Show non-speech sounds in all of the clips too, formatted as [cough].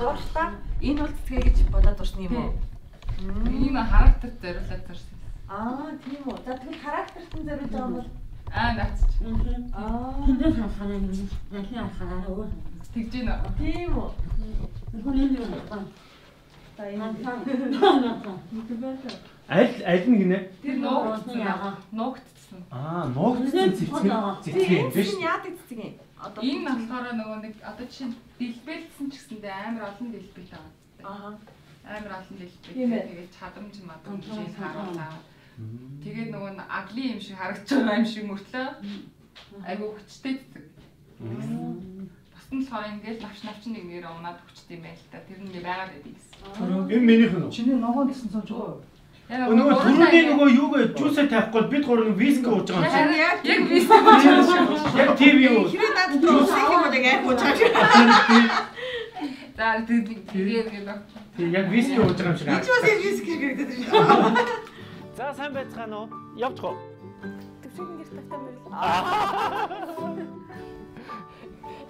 зуршлаа энэ бол цэцгээ гэж бодоод урсна юм уу? Ийм характер зориулаад зурсан. Аа тийм үү. За тэгвэл характерт нь зориулж байгаа бол Аа наач. аа Тэндээс хасаа юм. Дахин хасаа өө. Тэгж гинэ. тийм үү. Хүн энэ юм байна. За энэ Аль аль нь гинэ? Тэр нуугдсан. Нуугдсан. Аа, нуугдсан цэцэг цэцэг юм биш. Энэ яадаг цэцэг юм? Одоо Энэ болохоор нөгөө нэг одоо жишээ нь дэлбэлсэн ч гэсэндээ амар олон дэлбэл байгаа. Аа. Амар олон дэлбэл. Тэгээд чадамж мадамж жишээ харуулаа. Тэгээд нөгөө агли юм шиг харагдаж байгаа юм шиг мөртлөө айгу хүчтэй цэцэг. Бас нь болохоор ингээл навч навч нэг нэр унаад хүчтэй юм байл та. Тэр нь байгаад байдаг гэсэн. Энэ минийх нь. Чиний ногоон гэсэн сонсож байгаа. Яг Нөгөө түрүүний нөгөө юугаа жуусаа тавихгүй бид гурав виски ууж байгаа юм. Харин яг виски Яг тийм юу? хэрэг надад юм уу яг ууж байгаа. За тэгээд тэгээд Тийм яг виски ууж байгаа юм шиг. Эч бас яг виски байна. За сайн байцгаана уу? Явчихо. Төвшин гэрт тавтай мөрөл.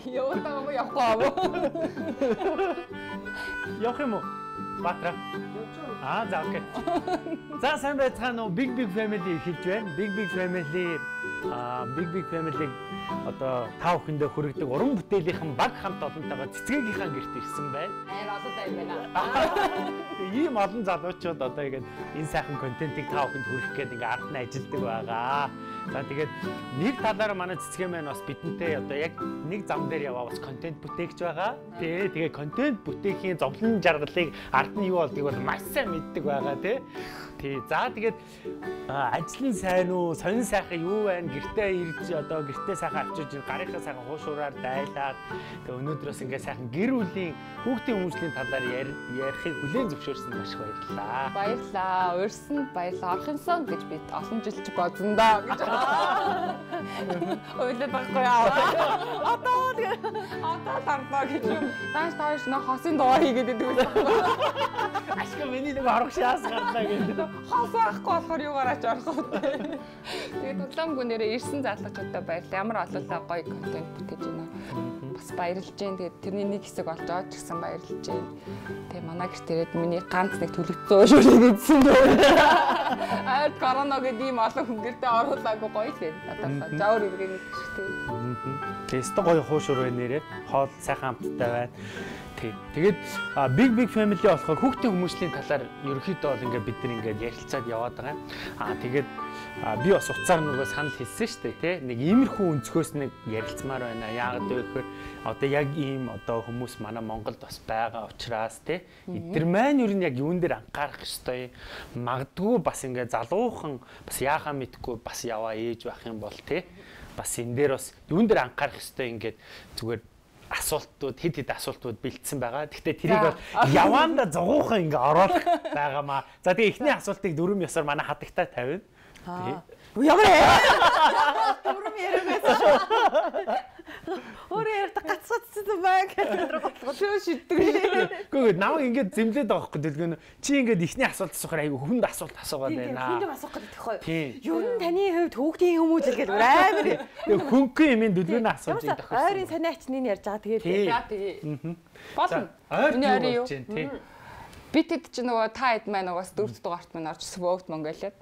Явуултаа мó явахгүй аа. Явах юм уу? Батра. Аа за окей. За сайн байцгаана уу? Big Big Family хэлж байна. Big Big Family Big Big Family одоо тав хүндээ хүрэгдэг уран бүтээлийнхэн баг хамт олонтойгоо цэцгийнхаа гэрт ирсэн байна. Амар асуудал юм байна. [laughs] Ийм олон залуучууд одоо ингээд энэ сайхан контентийг тав хүнд хүргэх гээд ингээд ард нь ажилдаг байгаа. За тэгээд нэг талаараа манай цэцгэн маань бас бидэнтэй одоо яг нэг зам дээр яваа бас контент бүтээгч байгаа. Тий, тэгээ контент бүтээхийн зовлон жаргалыг ард нь юу болдгийг бол маш сайн мэддэг байгаа тий. Тий. За тэгээд а, ажлын сайн уу, сонин сайхан юу байна? Гэртээ ирж одоо гэртээ сайхан авчиж гарынхаа сайхан хуушураар дайлаад тэгээ өнөөдрөөс ингээ сайхан гэр бүлийн хүүхдийн хүмүүжлийн талаар яри- ярихыг хүлээн зөвшөөрсөнд маш их баярлалаа. Баярлаа. Урьсан баярлаа. Орох юмсан гэж бид олон жил ч бодсон да гэж. Ойлоо байхгүй яа. Одоо одоо тардаа гэж юм. Тааш тааш нөх хосын дуугаар хийгээд идэг байсан. Ашиг миний нэг орох шаас гарлаа гэдэг Хос байхгүй болохоор юугаараач орох вэ? Тэгээд тоглоомгүй нэрээ ирсэн залуучуудаа баярлалаа. Ямар олоолаа гоё контент бүтээж байна. Бас баярлж जैन. Тэгээд тэрний нэг хэсэг олж аваад ч гэсэн баярлж जैन. Тэгээ манай гэрт ирээд миний ганц нэг төлөвцөө шүрэг идсэн дээ. [laughs] Аа корона гэдэг ийм олон хүн гэртээ оруулаагүй гоё л байна. Одоо жавар иргэн нэг гэртээ. Тэстэ гоё хуушур байна нэрээ. Хоол сайхан амттай байна. Тэг. Тэгээд Big Big Family болохоор хүүхдийн хүмүүжлийн талаар ерөөхдөө бол ингээд бид нар ингээд ярилцаад яваад байгаа. Аа тэгээд би бас уцаар нөгөө санал хэлсэн шүү дээ тий. Нэг иймэрхүү өнцгөөс нэг ярилцмаар байна. Яагаад вэ гэхээр одоо яг ийм одоо хүмүүс манай Монголд бас байгаа учраас тий. Эдгэр маань юу н яг юун дээр анхаарах ёстой. Магадгүй бас ингээд залуухан бас яахаа мэдгүй бас яваа ээж байх юм бол тий. Бас энэ дээр бас юун дээр анхаарах ёстой ингээд зүгээр асуултууд хэд хэд асуултууд бэлдсэн байгаа. Гэхдээ тэрийг бол яваанда зугуухан ингээ оруулах байгаамаа. За тэгээ эхний асуултыг дөрөв ёсоор манай хадагтаа тавина. Ямар [laughs] ээ? Дөрөм яригаас. Өөрөө ярьдаг гаццсан бай гэдэг бодлого. Шөө шиддэг. Гэхдээ намайг ингээд зэмлээд байгаа хгүй дэлгэн. Чи ингээд ихний асуулт асуухаар айгүй хүнд асуулт асуугаад байна. Хүнд асуух гэдэг тохой. Тийм. Юу н таны хувьд хүүхдийн хүмүүжил гэдэг амар. Тэгээ хөнгөн юм дүлгэн асууж байгаа. ойрын санаачны ярьж байгаа тэгээд тэгээ. Болно. ойр Миний ойрын юу? Би тэд чи нөгөө та хэд маань угаас 4 дугаарт маань орж Vogt Mongoliad.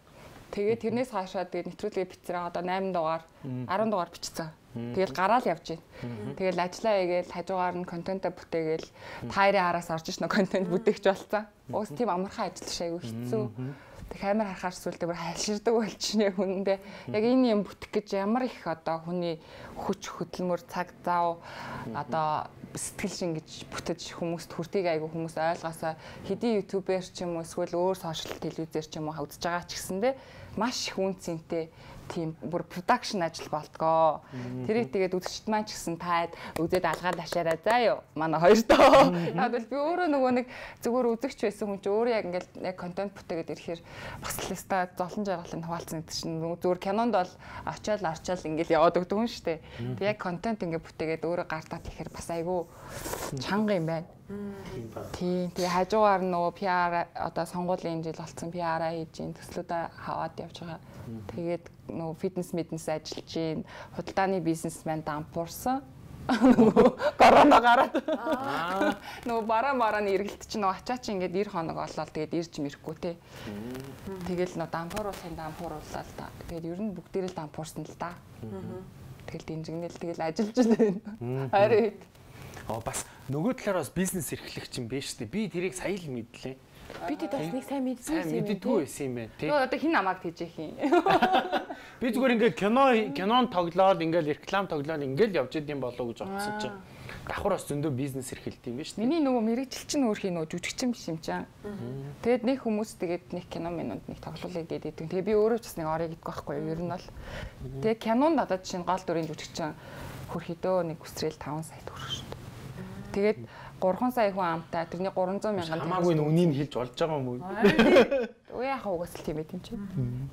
Тэгээд тэрнээс хаашаа тэгээд нэвтрүүлгээ бичсээр одоо 8 дугаар 10 дугаар бичсэн. Тэгэл гараал явж байна. Тэгэл ажиллаа хийгээл хажуугаар нь контентоо бүтээгээл тайрын араас орж ишнэ контент бүтээгч болцсон. Уус тийм амархан ажил шиг айгүй хэцүү. Тэг амар харахаар сүлдээ бүр хайлширдаг болчихно хүндээ. Яг энэ юм бүтэх гэж ямар их одоо хүний хүч хөдөлмөр цаг зав одоо сэтгэл шингэж бүтэж хүмүүст хүртийг айгүй хүмүүс ойлгосоо хэдий ютубер ч юм уу эсвэл өөр сошиал телевизээр ч юм уу хавдж байгаа ч гэсэндээ маш их үн цэнтэй тийм бүр продакшн ажил болтгоо. Тэрийг тэгээд үзэгчд маань ч гэсэн таад үзээд алгаад ашаараа заа юу. Манай хоёр тоо. Надад би өөрөө нөгөө нэг зүгээр үзэгч байсан хүн чи өөрөө яг ингээл яг контент бүтээгээд ирэхээр бас л өстой золон жаргалын хуваалцсан гэдэг чинь зүгээр кинонд бол очиод орчоод ингээл яваад өгдөг хүн шүү дээ. Тэг яг контент ингээ бүтээгээд өөрөө гартаад ирэхээр бас айгүй чанга юм байна. Тийм. Тэгээ хажуугаар нь нөгөө PR одоо сонгуулийн жил болсон PR-аа хийж ин төслүүдээ хаваад явж байгаа. Тэгээд нөгөө фитнес мэднес ажиллаж ин худалдааны бизнесмен дампуурсан. Нөгөө борооно гараад. Аа. Нөгөө бараа марааны эргэлт чинь нөгөө ачаа чи ингээд 90 хоног олоод тэгээд ирж мэрэхгүй те. Тэгэл нөгөө дампууруулахын дампуурууллаа л та. Тэгээд ер нь бүгдээрээ дампуурсан л да. Тэгэл дэмжигнэл тэгэл ажиллаж байна. Харин. Оо бас нөгөө талаар бас бизнес эрхлэх чинь биш үү? Би тэрийг сая л мэдлээ. Би тэд бас нэг сайн мэдсэн Сайн мэддэггүй байсан юм байна. Нөгөө одоо хин намайг тийжих юм. [laughs] Би зүгээр ингээд кино кинон тоглоод ингээд реклам тоглоод ингээд явж идэм болов гэж бодсон чинь. Давхар бас зөндөө бизнес эрхэлт юм шүү дээ. Миний нөгөө мэрэгжил чинь өөр хий нөгөө жүжигчин биш юм чам. Тэгээд нэг хүмүүс тэгээд нэг кино минут нэг тоглолыг гээд идэв. Тэгээд би өөрөө ч бас нэг орё гэдэггүй байхгүй юу. Ер нь бол. Тэгээд кинонд одоо жишээ нь гол дүрийн жүжигчин хөрхидөө нэг үсрээл 5 сая төгрөг шүү дээ. Тэгээд 3 сая хүн амтай тэрний 300 мянган Хамаагүй н үнийг хэлж болж байгаа юм уу? Уу яхаа угаас л тийм байт юм чи.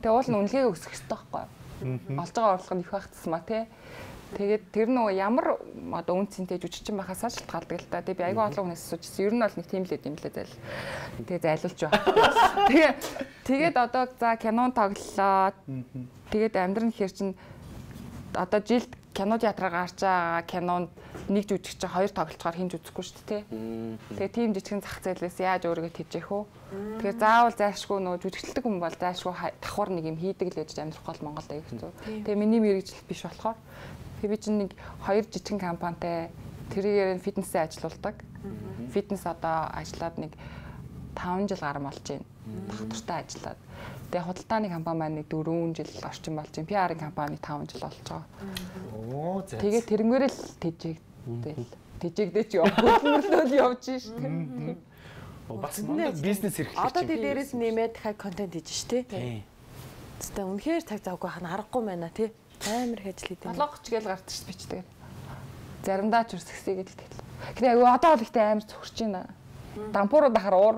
Тэгээ уул нь үнэлгээ өсөх хэрэгтэй байхгүй юу? Олж байгаа орлого нь их байх тусмаа тий. Тэгээд тэр нөгөө ямар одоо үн цэнтэй жүжигчин байхасаа шалтгаалдаг л та. Тэгээ би айгүй олон хүнээс асууж ер нь бол нэг тийм л юм лээ зайл. Тэгээ зайлуулж байгаа. Тэгээ тэгээд одоо за кинон тоглолоо. Тэгээд амьдрын хэр чин одоо жилд кино театраар гарч байгаа кинонд нэг жүжигчин хоёр тоглолцохоор хинж үзэхгүй шүү дээ. Тэгээ тийм жижигхэн зах зээлээс яаж өөрийгөө тэжээх вэ? Тэгэхээр заавал зайлшгүй нөө жүжигчлдэг хүн бол зайлшгүй давхар нэг юм хийдэг л гэж амьдрах бол Монголд аяг хэцүү. Тэгээ миний мэрэгжил биш болохоор тэгээ би чинь нэг хоёр жижигхэн компанитай тэрээр фитнесээ ажилуулдаг. Фитнес одоо ажиллаад нэг 5 жил гарсан болж байна. Доктортай ажиллаад. Тэгээ худалдааны компани маань нэг 4 жил орчим болж байна. PR-ын компани 5 жил болж байгаа. Оо за. Тэгээ тэрнгээрээ л тэжээгдээл. Тэжээгдэж яв. Хөдөлмөрлөөл явж. Оо, бас мундаг бизнес эрхлэх Одоо тий дээрээс нэмээд дахиад контент хийж ш тий. Тэстэ үнэхээр цаг завгүй хана харахгүй байна тий. Амар их ажил хийдэг. Толгоч гээл гардаг ш бичдэг. Заримдаа ч үрсгсэй гэдэг тэгэл. Гэтэ аюу одоо бол ихтэй амар цогч байна. Дампуурууд ахаар уур.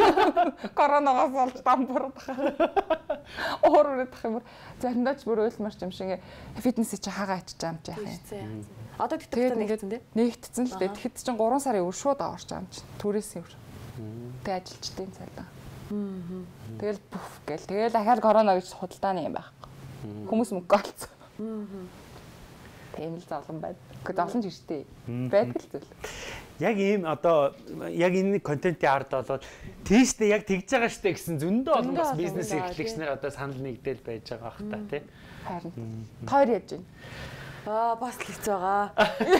[laughs] Коронавигоос болж дампуурууд ахаар. Уур үрээд ах юм. Заримдаа ч бүр уйлмарч юм шиг фитнес чи хагаа ачиж байгаа юм чи яах юм. Одоо ингээд нэгсэн тий. нэгтцэн л дээ. Тэгэхэд чинь 3 сарын өвөр шууд аварч байгаа юм чинь. Түрээсийн өвөр. Тэг ажилчдын цалин. Тэгэл бүф гэл. Тэгэл ахаар корона гэж худалдааны юм байхгүй. Хүмүүс мөнгө олцсон. Тийм л зовлон байна. Гэхдээ зовлон ч иртэй. Байдаг л зүйл. Яг ийм одоо яг энэ контентын ард болоод тийштэй яг тэгж байгаа штэ гэсэн зөндөө олон бас бизнес эрхлэгчнэр одоо санал нэгдэл байж байгаа бах та тий. Харин. Тойр яаж байна? Аа бас л хэцүү байгаа.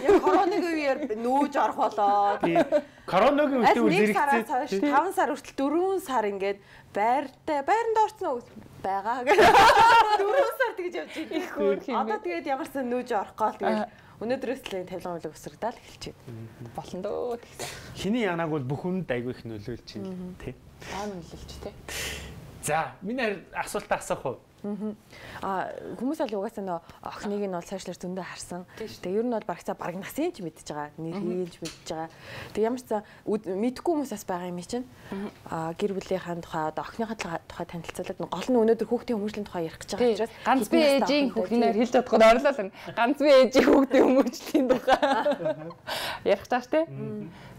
Яг коронавигийн үеэр нүүж орох болоо. Тий. Коронавигийн хойш үлэрэхтэй. 5 сар хүртэл 4 сар ингээд байртай байранд орсон уу байгаа [laughs] гэх. 4 сар тэгж явж хэмээ. Одоо тэгээд ямар ч сан нүүж орох гол тэгээд өнөөдрөөс л тавилан үлэг өсрөгдаал эхэлж байна. Болно дөө тэгсэн. Хиний янаг бол бүх хүнд айгүй их нөлөөлж байна тий. Аим хэлж тий. За миний асуулт асуух уу? А хүмүүс бол угаасаа нөө охиныг нь бол цаашлаар зөндөө харсан. Тэгээ ер нь бол багцаа баг насын ч мэдж байгаа. Нэр хийлж мэдж байгаа. Тэгээ ямар ч сан мэдхгүй хүмүүс бас байгаа юм чинь. А гэр бүлийнхаа тухай одоо охиныхаа тухай- танилцуулаад гол нь өнөөдөр хүүхдийн хүмүүжлийн тухай ярих гэж байгаа учраас Ганц би ээжийн тий. хэлж чадахгүй орлоо л. Ганц би ээжийн хүүхдийн хүмүүжлийн тухай. Ярих тааш тий.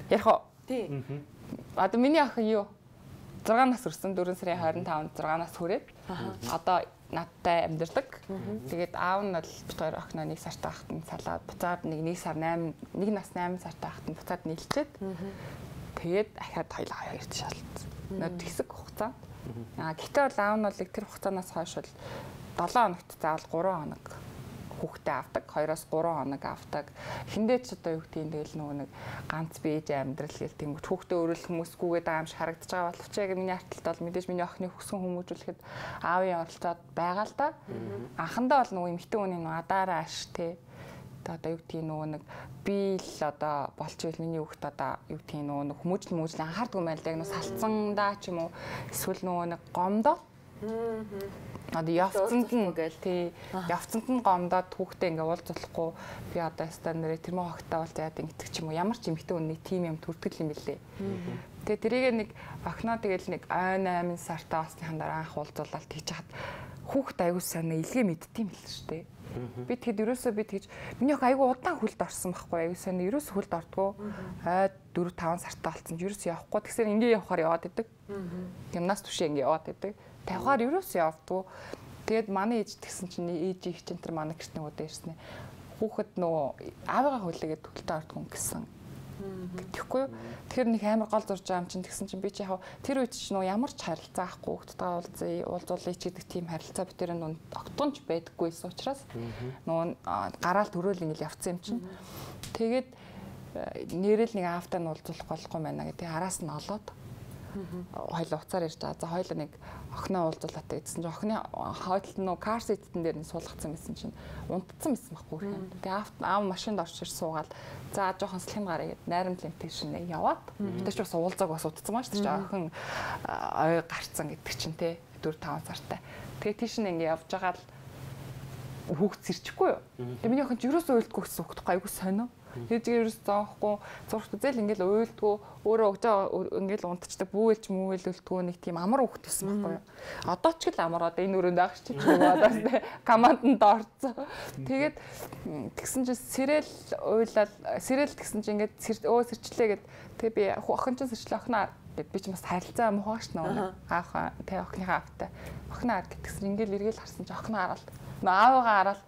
Ярих уу? Тий. Одоо миний охин юу? 6 нас хүрсэн 4 сарын 25-нд 6 нас хүрээд одоо надтай амьдардаг. Тэгээд аав нь бол бид хоёр охиноо 1 сартай байхад нь салаад буцаад нэг 1 сар 8 1 нас 8 сартай байхад нь буцаад нийлчээд тэгээд ахаад хоёлаа хоёр ирж шалтсан. Нөт хэсэг хугацаа. Аа гэхдээ бол аав нь бол тэр хугацаанаас хойш бол 7 хоногт заавал 3 хоног хүүхдээ авдаг. 2-оос 3 хоног авдаг. Эхэндээ ч одоо юу гэдгийг тэгэл нөгөө нэг ганц бийж амьдрал гэл тийм хүүхдээ өөрөөл хүмүүсгүйгээд байгаа юм шиг харагдаж байгаа боловч яг миний арталт бол мэдээж миний охины хөсгөн хүмүүжүүлэхэд аавын оролцоод байгаа л да. Анхандаа бол нөгөө эмхтэн хүний нөгөө адаараа аш те одоо юу гэдгийг нөгөө нэг би л одоо болчихвол миний хүүхд одоо юу гэдгийг нөгөө нэг хүмүүжил хүмүүжил анхаардаг юм байна л да. Яг нөгөө салцсандаа ч юм уу эсвэл нөгөө нэг гомдоо Одоо явцсанд нь гээл тий явцсанд нь гомдоод хүүхдээ ингээ уулзахгүй би одоо стандарт тэр мөн хогтой бол заяад ингэдэг ч юм уу ямар ч эмхтэн үнний тим юм төртгөл юм билээ. Тэгээ тэрийг нэг охиноо тэгэл нэг ой 8 сартаа болсныхан дараа анх уулзуулаад тийж хаад хүүхд аягүй сайн илгээ мэдтiin мэл шүү дээ. Би тэгэд ерөөсөө би тэгж миний охин аягүй удаан хүлд орсон байхгүй аягүй сайн ерөөсөө хүлд ордгоо. Ой 4 5 сартаа болцсон ч ерөөсөө явахгүй. Тэгсээр ингээ явахаар яваад идэг. Гимнаст түшээ ингээ яваад идэг. Тавхаар ерөөсөө явдгоо. Тэгээд манай ээж тэгсэн чинь ээж их чинь тэр манай гэрт ирсэн ээ. хүүхэд нөгөө аавыгаа хөлөгээд төлтөө ордог хүн гэсэн Тэгэхгүй юу? Тэгэхээр нэг амар гол зурж байгаа юм чинь тэгсэн чинь би чи яг тэр үед ч нөө ямар ч харилцаа ахгүй хүүхдтэй уулзъя, уулзуулъя ч гэдэг тийм харилцаа би тэр нүн огтонч байдаггүйсэн учраас нөө гараал төрөөл ингээл явцсан юм чинь. Тэгээд нэрэл нэг аавтай нь уулзуулах болохгүй байна гэдэг араас нь олоод хоёул уцаар ирж байгаа. За хоёул нэг охиноо уулзуулаатай гэсэн чинь охины хойдолд нөө кар ситэн дээр нь суулгацсан байсан чинь унтцсан байсан байхгүй юм. Тэгээ аав машинд орчир суугаад за жоохон слим гараа гэд найрамдлын тийш нэ яваад бид ч бас уулзааг бас утцсан маш тийм охин ой гарцсан гэдэг чинь те 4 5 сартай. Тэгээ тийш нь ингээ явж байгаа л хүүхд сэрчихгүй юу. Тэгээ миний охин ч юусоо уйлдгүй гэсэн хүүхдтэй айгу сонио Тэгж ерөөс зоохгүй зурх үзэл ингээл уйлдгүү өөрөө өгч ингээл унтчдаг бүүэлж мүвэлэлдгүү нэг тийм амар хөвгт байсан байхгүй юу. Одоо ч гэл амар одоо энэ өрөөнд байх чи бодоос команданд орцсон. Тэгээд тэгсэн чинь сэрэл уйлал сэрэл тэгсэн чинь ингээд өө сэрчлээ гэд тэг би охин чинь сэрчлээ охиноо би ч бас харилцаа мухаач нөө. Аах тэ охиныхаа автаа охиноо гэдгсэн ингээл эргэл харсан чи охиноо хараад нөө аавыгаа хараад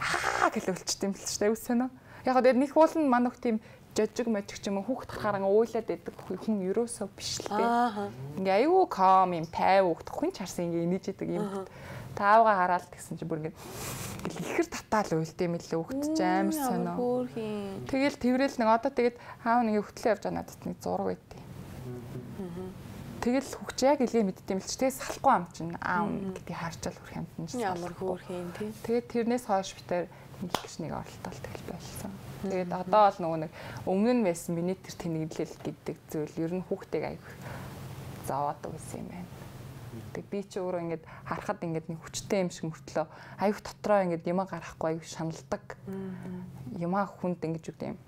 аа гэл өлчт юм л ч тэ үсэн нөө Яг гоо нэх уулын манайх тийм жожиг можиг ч юм уу хүүхд харахаар уйлаад байдаг хүн ерөөсөө биш л дээ. Ингээ аюу ком юм тайв хүүхд хүн ч харсан ингээ инээж идэг юм. Таавга хараад тэгсэн чи бүр ингээ ихэр татаал уйлд юм лээ хүүхд ч амар сонио. Тэгэл тэрэл нэг одоо тэгээд аав нэг хөтлөө явж байгаа надад нэг зураг байдیں۔ Тэгэл хүүхч яг илгээ мэддэм л ч тэгээ салахгүй ам чинь аав гэдгийг харчаал хүрх юмтан. Ямар хөөрх юм тий. Тэгээд тэрнээс хойш битэр хэлгч нэг оролтол тэгэл болсон. Тэгээд одоо бол нөгөө нэг өмнө нь байсан миний тэр тэнэглэл гэдэг зүйл ер нь хүүхдийг аяг зовоод өгсөн юм байна. Тэг би ч өөрөө ингээд харахад ингээд нэг хүчтэй юм шиг мөртлөө аяг дотроо ингээд юма гарахгүй аяг шаналдаг. Юма хүнд ингэж үг юм.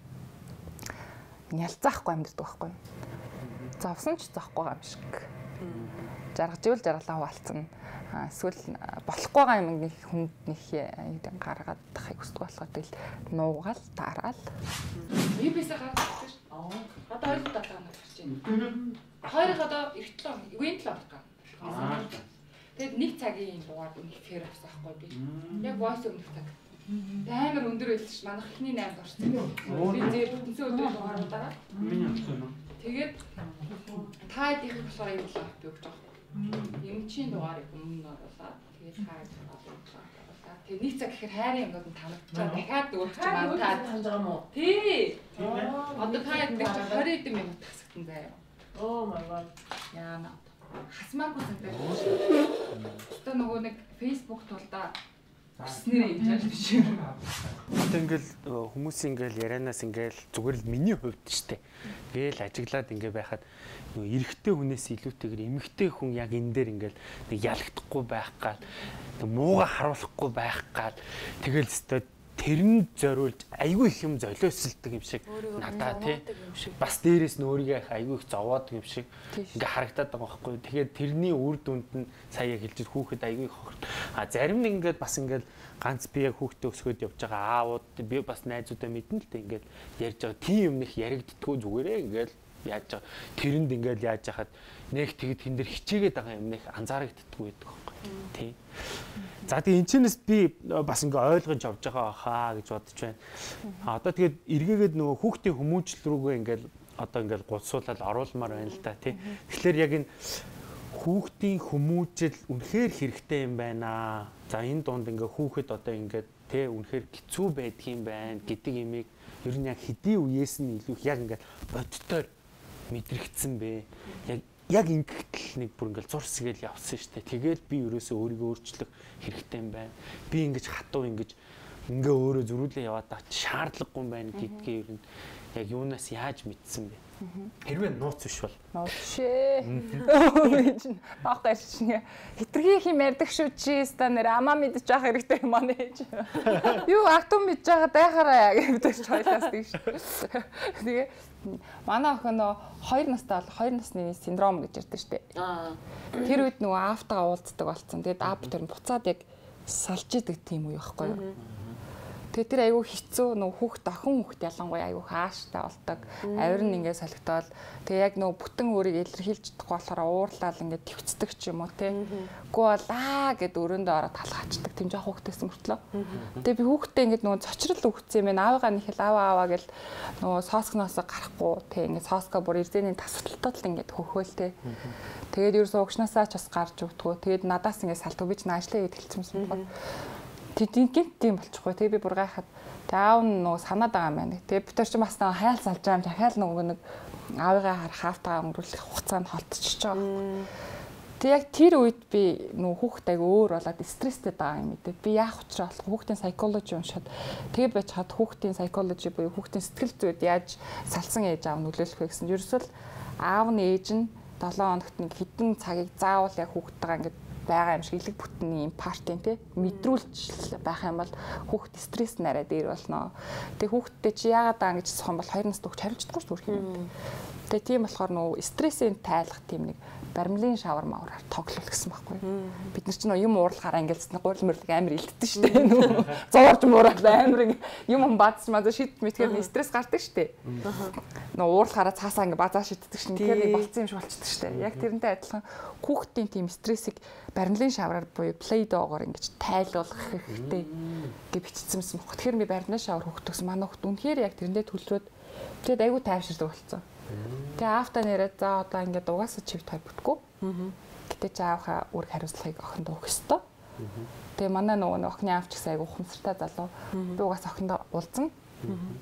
Нялцаахгүй амьддаг байхгүй. Зовсон ч зохгүй юм шиг. Жаргаж ивэл жаргалаа хуваалцсан эсвэл болохгүй байгаа юм нэг хүнд нэг юм гаргаад тахыг хүсдэг болохоор тэгэл нуугаал дараал. Вибэсээ гаргаж шүү. Одоо хоёр удаа таа гарч байна. Хоёрыг одоо эртлөө үеийн төлөө авах гэх. Тэгэд нэг цагийн дугаар нэг фэр авсан байхгүй би. Яг voice өмнөх цаг. Амар өндөр байлж ш. Манайх ихний 8-д орсон. Би зэр бүтэнсэн өдрийн дугааруудаараа. Тэгээд та хэдийнх болохоор аюул авах би өгч байгаа Эмчийн дугаарыг өмнө нь оруулаад тэгээд хаад оруулаад тэгээд нэг цаг гэхээр хайрын юмнууд нь танагдчихаа дахиад өгч байгаа та таньж байгаа мó. Тий. Одоо та чинь 20 эдэн минут тасагдан заяа. Oh my god. Яана. Хасмаагүй санагдаж. Одоо нөгөө нэг Facebook тулдаа Хүснээр хийж байгаа шүү дээ. Одоо ингээл хүмүүс ингээл ярианаас ингээл зүгээр л миний хувьд штэ. Гээл ажиглаад ингээ байхад нөгөө эрэгтэй хүнээс илүүтэйгээр эмэгтэй хүн яг энэ дээр ингээл нэг ялагдахгүй байх гал мууга харуулахгүй байх гал тэгэл өстой тэрэн зориулж айгүй их юм золиосэлдэг юм шиг надаа тий. бас дээрээс нь өөрийгөө их айгүй их зовоод юм шиг ингээ харагдаад байгаа байхгүй. Тэгэхээр тэрний үр дүнд нь сая хэлж хүүхэд айгүй их а зарим нэг ингээд бас ингээд ганц би яг хүүхдээ өсгөөд явж байгаа аауд би бас найзуудаа мэдэн л дээ ингээд ярьж байгаа. Тийм юм их яригддггүй зүгээрээ ингээд яаж байгаа. Тэрэнд ингээд яаж яхад нэг тэгэд тэн дээр хичээгээд байгаа юм нэг анзаарагддаггүй байдаг байхгүй. Тий За тэгээ энэ чинээс би бас ингээ ойлгож авч байгаа хаа гэж бодож байна. А одоо тэгээд эргээгээд нөгөө хүүхдийн хүмүүжил рүүгээ ингээл одоо ингээл гуцсуулаад оруулмаар байна л та тий. Тэгэхээр яг энэ хүүхдийн хүмүүжил үнэхээр хэрэгтэй юм байна. За энэ дунд ингээ хүүхэд одоо ингээд тий үнэхээр хэцүү байдгийм байна гэдэг имийг ер нь яг хэдийн үеэс нь илүү яг ингээд бодтоор мэдрэгдсэн бэ. Яг яг ингэтэл нэг бүр ингээл зурс гээл явсан штэ. Тэгэл би ерөөсөө өөрийгөө өөрчлөх хэрэгтэй юм байна. Би ингэж хатуу ингэж ингээ өөрөө зөрүүлээ яваад таа шаардлагагүй юм байна гэдгээ ер нь яг юунаас яаж мэдсэн бэ? Хэрвээ нууц биш бол. Нууц шээ. Ээж нь таахгүй чинь хитрхи хим ярьдаг шүү чи ста нэр амаа мэдчих ах хэрэгтэй юм аа нээж. [laughs] Юу автом мэдж байгаа дайхаараа гэдэг ч хоёлаас тийш. Тэгээ манай охин нөө 2 настай бол 2 насны синдром гэж ярьдаг. Аа. Тэр үед нөгөө аавтайгаа уулздаг болсон. Тэгээд аав тэр буцаад яг салж идэг тийм үе байхгүй юу? Тэгээ тэр айгүй хэцүү нөө хүүхд охин хүүхд ялангуяа айгүй хааштай болдог. Авир нь ингээд солигдоод тэгээ яг нөө бүтэн өөрийг илэрхийлж чадахгүй болохоор уурлал ингээд твцдэг ч юм уу те. Гүү бол аа гэд өрөөндөө ороод талгаачдаг. Тэм жоох хүүхдээс мөртлөө. Тэгээ би хүүхдтэй ингээд нөө цочрол үхсэн юм байна. Аавыгаа нэхэл аваа аваа гэл нөө соскноос гарахгүй те ингээд соска бүр эрдэнийн тасгалтад л ингээд хөхөөл те. Тэгээд ерөөсөө угшнаасаа ч бас гарч өгдгөө. Тэгээд надаас ингээд салтгүй би ч наашлаа гэж хэлчихсэн юм байна гинт тийм болчихгүй. Тэгээ би бүр гайхаад таав нөө санаад байгаа юм байна. Тэгээ бид нар ч бас нэг хайл салж байгаа юм. Дахиад нөгөө нэг аавыгаа харах хаалтаа өнгөрүүлэх хугацаанд холтчихж байгаа. Тэг яг тэр үед би нөө хүүхдтэйг өөр болоод стресстэй байгаа юм мэдээд би яах учраа болох хүүхдийн psychology уншаад тэгээд байж хад хүүхдийн psychology буюу хүүхдийн сэтгэл зүйд яаж салсан ээж аав нөлөөлөх вэ гэсэн. Ерөөсөл аав нь ээж нь 7 хоногт нэг хідэн цагийг заавал яг хүүхдтэйгээ ингээд байгаа юм шиг илэг бүтний юм партийн тий мэдрүүлж байх юм бол хүүхд стресс нараа дээр болно. Тэгээ хүүхдтэй чи яагаад даа гэж юм бол хоёр нас төгч хариулж чадахгүй шүү дээ. Тэгээ тийм болохоор нөө стрессийн тайлах тийм нэг баримлын шавар мавраар тоглол гэсэн байхгүй. Бид нар ч нөө юм уурлахаараа ингээл гурил мөрлөг амар илтдэж штэ. [laughs] Нөө зоорч муурал амар юм юм бац маа шид мэтгээр стресс гардаг штэ. Нөө уурлахаараа цаасаа ингээ базаа шиддэг штэ. Тэгэхээр нэг болцсон юм шиг болчихдог штэ. Яг тэрнтэй адилхан хүүхдийн тийм стрессийг баримлын шавраар буюу play doogоор ингэж тайлуулах хэрэгтэй гэж бичсэн юм байна. Тэгэхээр би баримлын шавар хүүхдөөс манай хүүхд үнэхээр яг тэрэндээ төлрөөд тэгээд айгүй тайвширдаг болсон. Тэгээ аавтаа нэрээ за одоо ингээд угаасаа чивт хай бүтгүү. Гэтэ чи аавхаа үр хариуцлагыг охинд өгөх ёстой. Тэгээ манай нөгөө нэг охины аав ч гэсэн айгу ухамсартай залуу. Би угаасаа охиндоо уулзсан.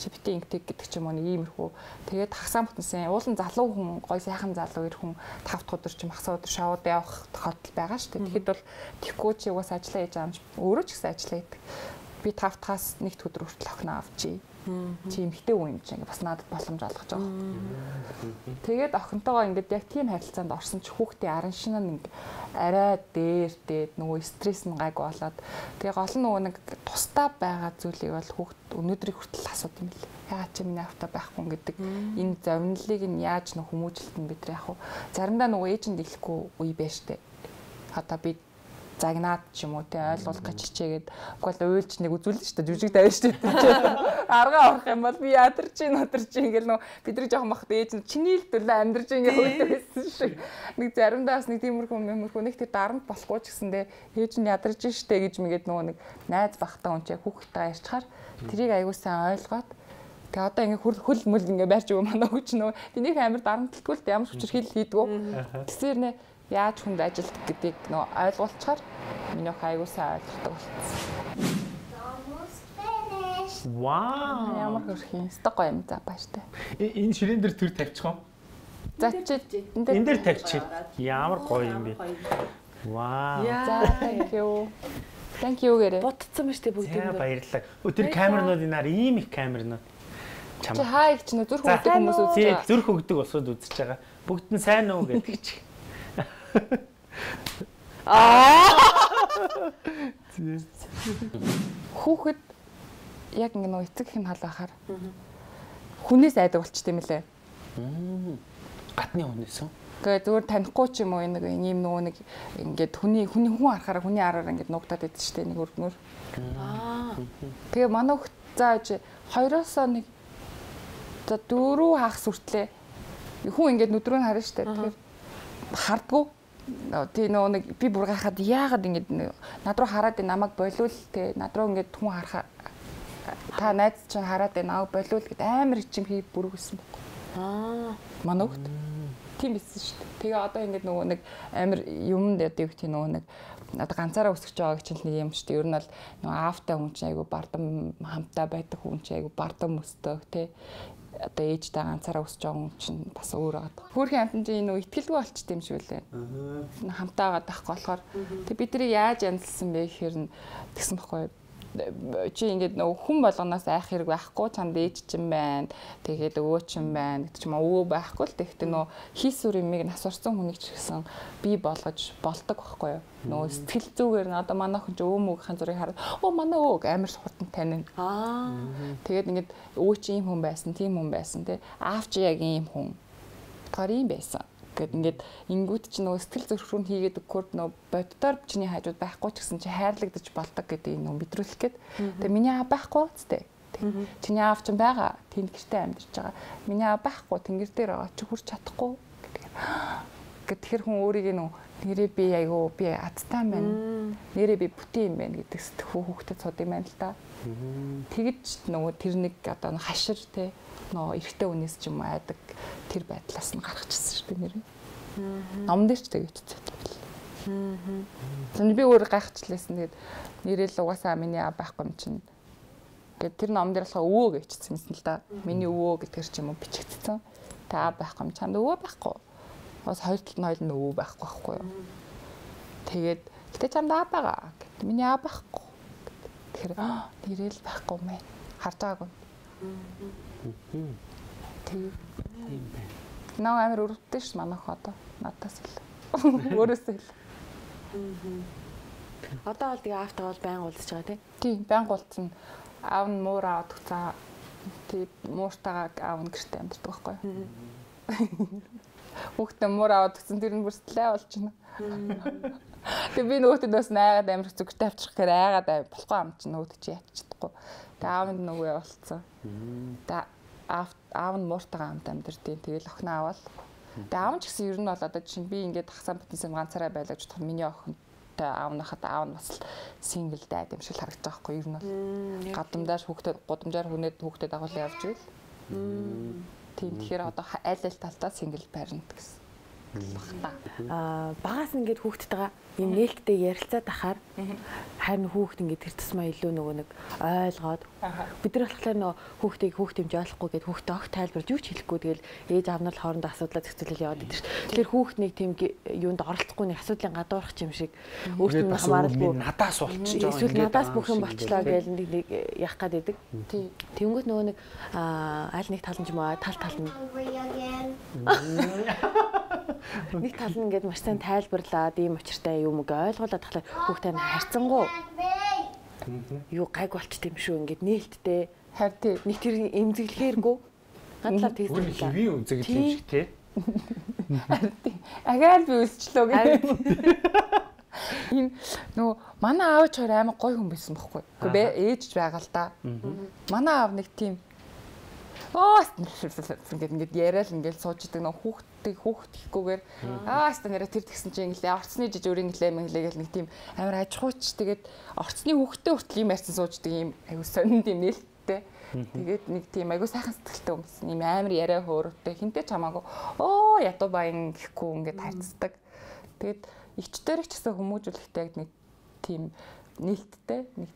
Чи битээ ингэдэг гэдэг ч юм уу нэг иймэрхүү. Тэгээд хагсаан бүтэнсэн. Уулын залуу хүн, гой сайхан залуу ир хүн тавт өдөр чи махсаа өдөр шавууд явах тохиолдол байгаа шүү дээ. Тэгэхэд бол тэгхгүй чи угаасаа ажиллаа хийж чи өөрөө ч гэсэн ажиллаа хийдэг. Би тавтахаас нэгт өдөр хүртэл охиноо авчий чи эмхтэй хүн юм чинь бас надад боломж олгож байгаа. Тэгээд охинтойгоо ингээд яг тийм харилцаанд орсон ч хүүхдийн арын шин нь арай дээр дээд нөгөө стресс нь гайг болоод тэгээ гол нь нөгөө нэг тусдаа байгаа зүйлийг бол хүүхд өнөөдрийг хүртэл асууд юм лээ. Яагаад чи миний авто байхгүй гэдэг энэ зовнилыг нь яаж нөх хүмүүжлэлт нь бид яг заримдаа нөгөө ээжинд хэлэхгүй үе байж тээ. Одоо би загнаад ч юм уу те ойлгуулах гэж хичээгээд уггүй уйлж нэг үзүүлнэ шүү дээ жүжиг тавина шүү дээ аргаа орох юм бол би ядарч ийн өдөрч ингээл нөө бидний жоохон бахад ээж нь чиний л дүлээ амьдарч ингээ хөөдөөсөн шиг. Нэг заримдаа бас нэг тиймэрхүү юмэрхүү нэг тэр дарамт болохгүй ч гэсэндээ ээж нь ядарч штэ гэж мэгээд нөгөө нэг найз бахтаа унчаа хүүхдтэй ярьчаар тэрийг аягүй сайн ойлгоод Тэгээ одоо ингээ хөл хөл мөл ингээ байрч өгөө манай хүч нөө. Тэнийг амар дарамтлгүй л ямар хүчээр хэл хийдгүү. Тэсэр нэ яаж хүнд ажилтдаг гэдгийг нөө ойлгуулчаар миний ох аягуулсаа ойлгохдаг болсон. Вау. Ямар хөрхийн стог гоё юм за бааштай. Энэ ширээн дээр төр тавьчих уу? За чи энэ дээр тавьчих. Ямар гоё юм бэ? Вау. За thank you. Thank you гэрээ. Ботцсон ба штэ бүгд юм. Баярлалаа. Тэр камернууд энэ ийм их камернууд. Чам. Чи хаа их ч нэ зүрх өгдөг хүмүүс үзэж байгаа. Зүрх өгдөг усуд үзэж байгаа. Бүгд нь сайн уу [laughs] гэдэг чи. Аа. [laughs] Хүүхэд яг ингэ нөө эцэг хин хал байхаар хүнээс айдаг болчт юм лээ. Гадны хүнээс үү? Гэхдээ зүгээр танихгүй ч юм уу нэг ийм нөгөө нэг ингээд хүний хүний хүн харахаараа хүний араар ингээд нуугдаад байдаг шүү дээ нэг өргнөр. Аа. Тэгээ манай хөлт зааж хоёроосоо нэг за дөрөв хагас хүртлээ хүн ингээд нүдрөө харна шүү дээ. Тэгэхээр хардгуу тий нөгөө нэг би бүр гайхаад яагаад ингэж над руу хараад намайг болиул те над руу ингэж хүн харахаа та найз чинь хараад намайг болиул гэд амар хичим хий бүргэсэн баг. Аа манагт тийм бисэн шүү дээ. Тэгээ одоо ингэж нөгөө нэг амар юм юу гэх тийм нөгөө нэг одоо ганцаараа өсөж байгаа гэж нэг юм шүү дээ. Ер нь бол нөгөө аавтай хүн чинь айгу бардам хамтаа байдаг хүн чинь айгу бардам өстөө тий одоо ээжтэй ганцаараа өсөж байгаа хүн чинь бас өөр байгаа. Хөөрхийн чинь нөө ихтгэлгүй болчт юм шиг үлээ. Хамтаа байгаа байхгүй болохоор тэг бидний яаж янзлсан бэ гэхээр нь тэгсэн баггүй чи ингээд нөгөө хүн болгоноос айх хэрэг байхгүй чанд ээж чинь байна тэгээд өвөө чинь байна гэдэг чим өвөө байхгүй л тэгтээ нөгөө хийсүр юмыг насварсан хүнийг ч гэсэн би болгож болдог байхгүй юу? Нөгөө сэтгэл зүгээр нь одоо манай хүн ч өвөө мөгхийн зургийг хараад оо манай өвөг амар хурдан танина. Аа. Тэгээд ингээд өвөө чи ийм хүн байсан тийм хүн байсан те. Аав чи яг ийм хүн. Таар ийм байсан гэд ингээд ингүүд чи нөгөө сэтгэл зөрчрөнд хийгээд өгөхөөр нөгөө боддоор чиний хажууд байхгүй ч гэсэн чи хайрлагдаж болдог гэдэг энэ мэдрүүлэх гээд тэгээ миний аа байхгүй үстэй чиний аав чинь байгаа тэнд гэртээ амьдарч байгаа. Миний аа байхгүй тэнгэр дээр байгаа. Чи хүрч чадахгүй? гэдэг. Гэд тэр хүн өөрийг нөгөө нэрээ би айгүй би азтай юм байна нэрээ би бүтэн юм байна гэдэг сэтгхүү хүүхдэд цод юм байна л да. Тэгэж нөгөө тэр нэг одоо хашир те нөгөө эрэгтэй хүнээс ч юм уу айдаг тэр байдлаас нь гаргачихсан шүү дээ нэр. Ном дээр ч тэгээд хэвчээ. Аа. Би өөр гайхчлээсэн тэгээд нэрэл угаасаа миний аа байхгүй юм чинь. Тэгээд тэр ном дээр болохоо өвөө гэвчихсэн юм л да. Миний өвөө гэдгээр ч юм уу бичигдсэн. Та байхгүй юм чанд өвөө байхгүй. Бас хоёр талд нь хоёул нь өвөө байхгүй байхгүй юу. Тэгээд гэтээ чамд аа байгаа гэд. Миний аа байхгүй. Тэгэхээр нэрэл байхгүй мэ. Харж байгаагүй. Тийм байна. Наа амир өрөвдсөн ш манайх одоо надаас ил. Өөрөөсөө ил. Одоо бол тэгээ автаа бол байн уулзж байгаа тийм. Тийм, байн уулзсан. Аав нь муур аваад өгцөө. Тийм, мууртайгаа аав нь гэртээ амьддаг байхгүй юу? Хүүхдээ муур аваад өгсөн тэр нь бүрстлээ болж байна. Тэгээ би нөгөөтөд бас найгаад амир зүгтээ авчих гэхээр айгаад болохгүй ам чинь нөгөөд чи яччихдаггүй. Тэгээ аав нь нөгөө явуулсан. Тэгээ аав аав нь мууртайгаа амт амьдэрдیں۔ Тэгэл охин аавал. Тэгээ аав ч гэсэн ер нь бол одоо чинь би ингээд хасаа бүтэнсэн ганцаараа байлаа гэж бодох миний охинтой аав нь хахад аав нь бас сингл дайд юм шиг харагдаж байгаа хгүй ер нь бол. Гадамдаар хүүхдэд гудамжаар хүнээд хүүхдэд агуулсан явж ивэл. Тийм тэгэхээр одоо аль аль талтаа сингл parent гэсэн Аа багаас ингээд хүүхдтэйгээ юм нээлттэй ярилцаад ахаар харин хүүхд ингээд тэр тусмаа илүү нөгөө нэг ойлгоод бид нар болохоор нөгөө хүүхдийг хүүхд хэмжээ ойлгохгүй гээд хүүхдээ огт тайлбарж юу ч хэлэхгүй. Тэгэл ээж аав нар хоорондоо асуудлаа зохицуулаад яваад идэв шүү. Тэгэхээр хүүхд нэг тийм юунд оролцохгүй нэг асуудлын гадуурх юм шиг өөртөө нь хамааралгүй надаас болчихж байгаа. Эсвэл надаас бүх юм болчлаа гэж нэг нэг яах гад идэг. Тийм. Тэнгүүт нөгөө нэг аль нэг тал нь ч юм уу тал тал нь. [laughs] Нэг тал нь ингээд маш сайн тайлбарлаад ийм учиртай юм үг ойлгуулад тахлаа. Хүүхдээ харьцангуй. Юу гайг болчт юм шүү. Ингээд нээлттэй. Харь тий. Нэг тэр эмзэглэхээргүй. Ганцлаар тэгж байна. Хэвийн үнцэглэл юм шиг тий. Агаар би үлчлөө гэх. Энэ нөгөө манай аав ч амар гоё хүн байсан бохгүй. Гэхдээ ээж байгаа л да. Манай аав нэг тийм оо ингээд ингээд яриад ингээд сууж идэг нөх хүүхдтэй хүүхд ихгүйгээр аа хаста нэрэ тэр тэгсэн чинь инглээ орцны жижүүрийн инглээ мэнглээ гэл нэг тийм амар аж ахуйч тэгээд орцны хүүхдтэй хүртэл юм ярьсан сууждаг юм аюу сонинд юм нээлттэй тэгээд нэг тийм аюу сайхан сэтгэлтэй гэсэн юм амар яриа хөөрөвтэй хинтээ ч хамаагүй оо ятуу баян гэхгүй ингээд хайцдаг тэгээд ичдэр ч гэсэн хүмүүжүүлэхтэй нэг тийм нээлттэй нэг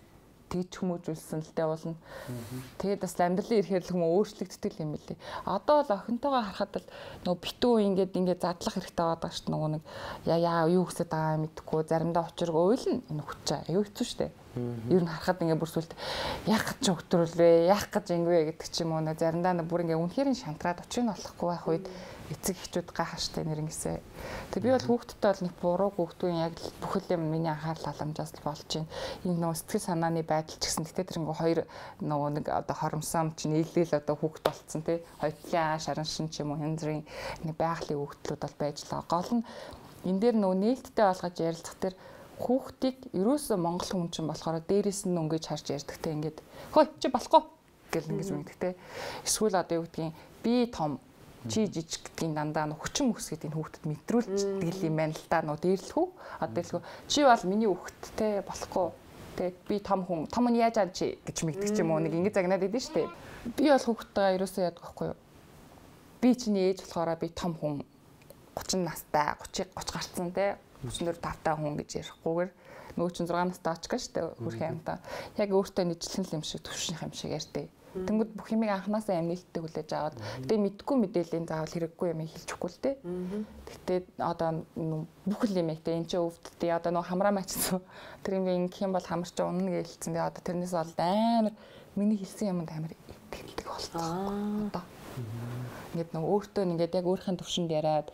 тэгж хүмүүжүүлсэн л дээ болно. Тэгээд бас амьдралын ирэхээр л хүмүүс өөрчлөгддөг юм билий. Одоо л охинтойгоо харахад л нөгөө битүү ингээд ингээд задлах хэрэгтэй байгаа шүү дээ. Нөгөө нэг яа яа юу гэсэд байгаа мэдхгүй заримдаа учирг уйлна энэ хүчээ. Аюу хэцүү шүү дээ. Ер нь харахад ингээ бүрсүүлт яах гэж өгтрүүлвэ, яах гэж ингэвэ гэдэг ч юм уу. Заримдаа бүр ингээ үнэхээр шантраад очих нь болохгүй байх үед эцэг эхчүүд гайхаштай нэр ингэсэ. Тэг би бол хүүхдтэй бол нэг буруу хүүхдүүн яг л бүхэл юм миний анхаарал халамжаас л болж байна. Энэ нөгөө сэтгэл санааны байдал ч гэсэн гэтээ тэр ингээ хоёр нөгөө нэг одоо хоромсон чинь нийлээл одоо хүүхд болцсон тий. Хоётлын шаран шин ч юм уу янз бүрийн нэг байгалийн хүүхдлүүд бол байж л байгаа. Гол нь энэ дээр нөгөө нээлттэй болгож ярилцах тэр хүүхдийг ерөөсөө монгол хүн чинь болохоор дээрээс нь өнгөж харж ярьдагтай ингээд хөөе чи болохгүй гэл ингэж үгдэгтэй. Эсвэл одоо юу гэдгийг би том чи жижиг гэдгийг дандаа нөх хүчин мөс гэдэг энэ хүүхдэд мэдрүүлдэг юм байна л да. Нөө дээрлэхүү. Одоо дээрлэхүү. Чи бол миний хүүхэдтэй болохгүй. Тэгээд би том хүн том нь яаж аад чи гэж мэддэг ч юм уу? Нэг ингэ загнаад идэв штэ би бол хүүхдтэйгээ ерөөсөө яадаг байхгүй юу? Би чиний ээж болохоор би том хүн. 30 настай 30 30 гарцсан те 34 тавтай хүн гэж ярихгүйгээр нөгөө чинь 6 настай очих штэ хөрхэн юмтаа яг өөртөө нэжлэн юм шиг төвшнийх юм шиг ярьдээ Тэнгүүд бүх юмыг анханасаа амь нээлттэй хүлээж аваад. Тэгээ мэдгүй мэдээллийн заавал хэрэггүй юм хэлчихгүй л дээ. Тэгтээ одоо бүх л юм ихтэй энэ ч өвдөлтөө одоо нөгөө хамраа мачсан тэр юм ингэх юм бол хамарч унна гэж хэлсэн. Тэгээ одоо тэрнээс бол амар миний хэлсэн юмд амар итгэлдэг болчихсон. Одоо. Ингээд нөгөө өөртөө ингээд яг өөрхийн төвшөнд яриад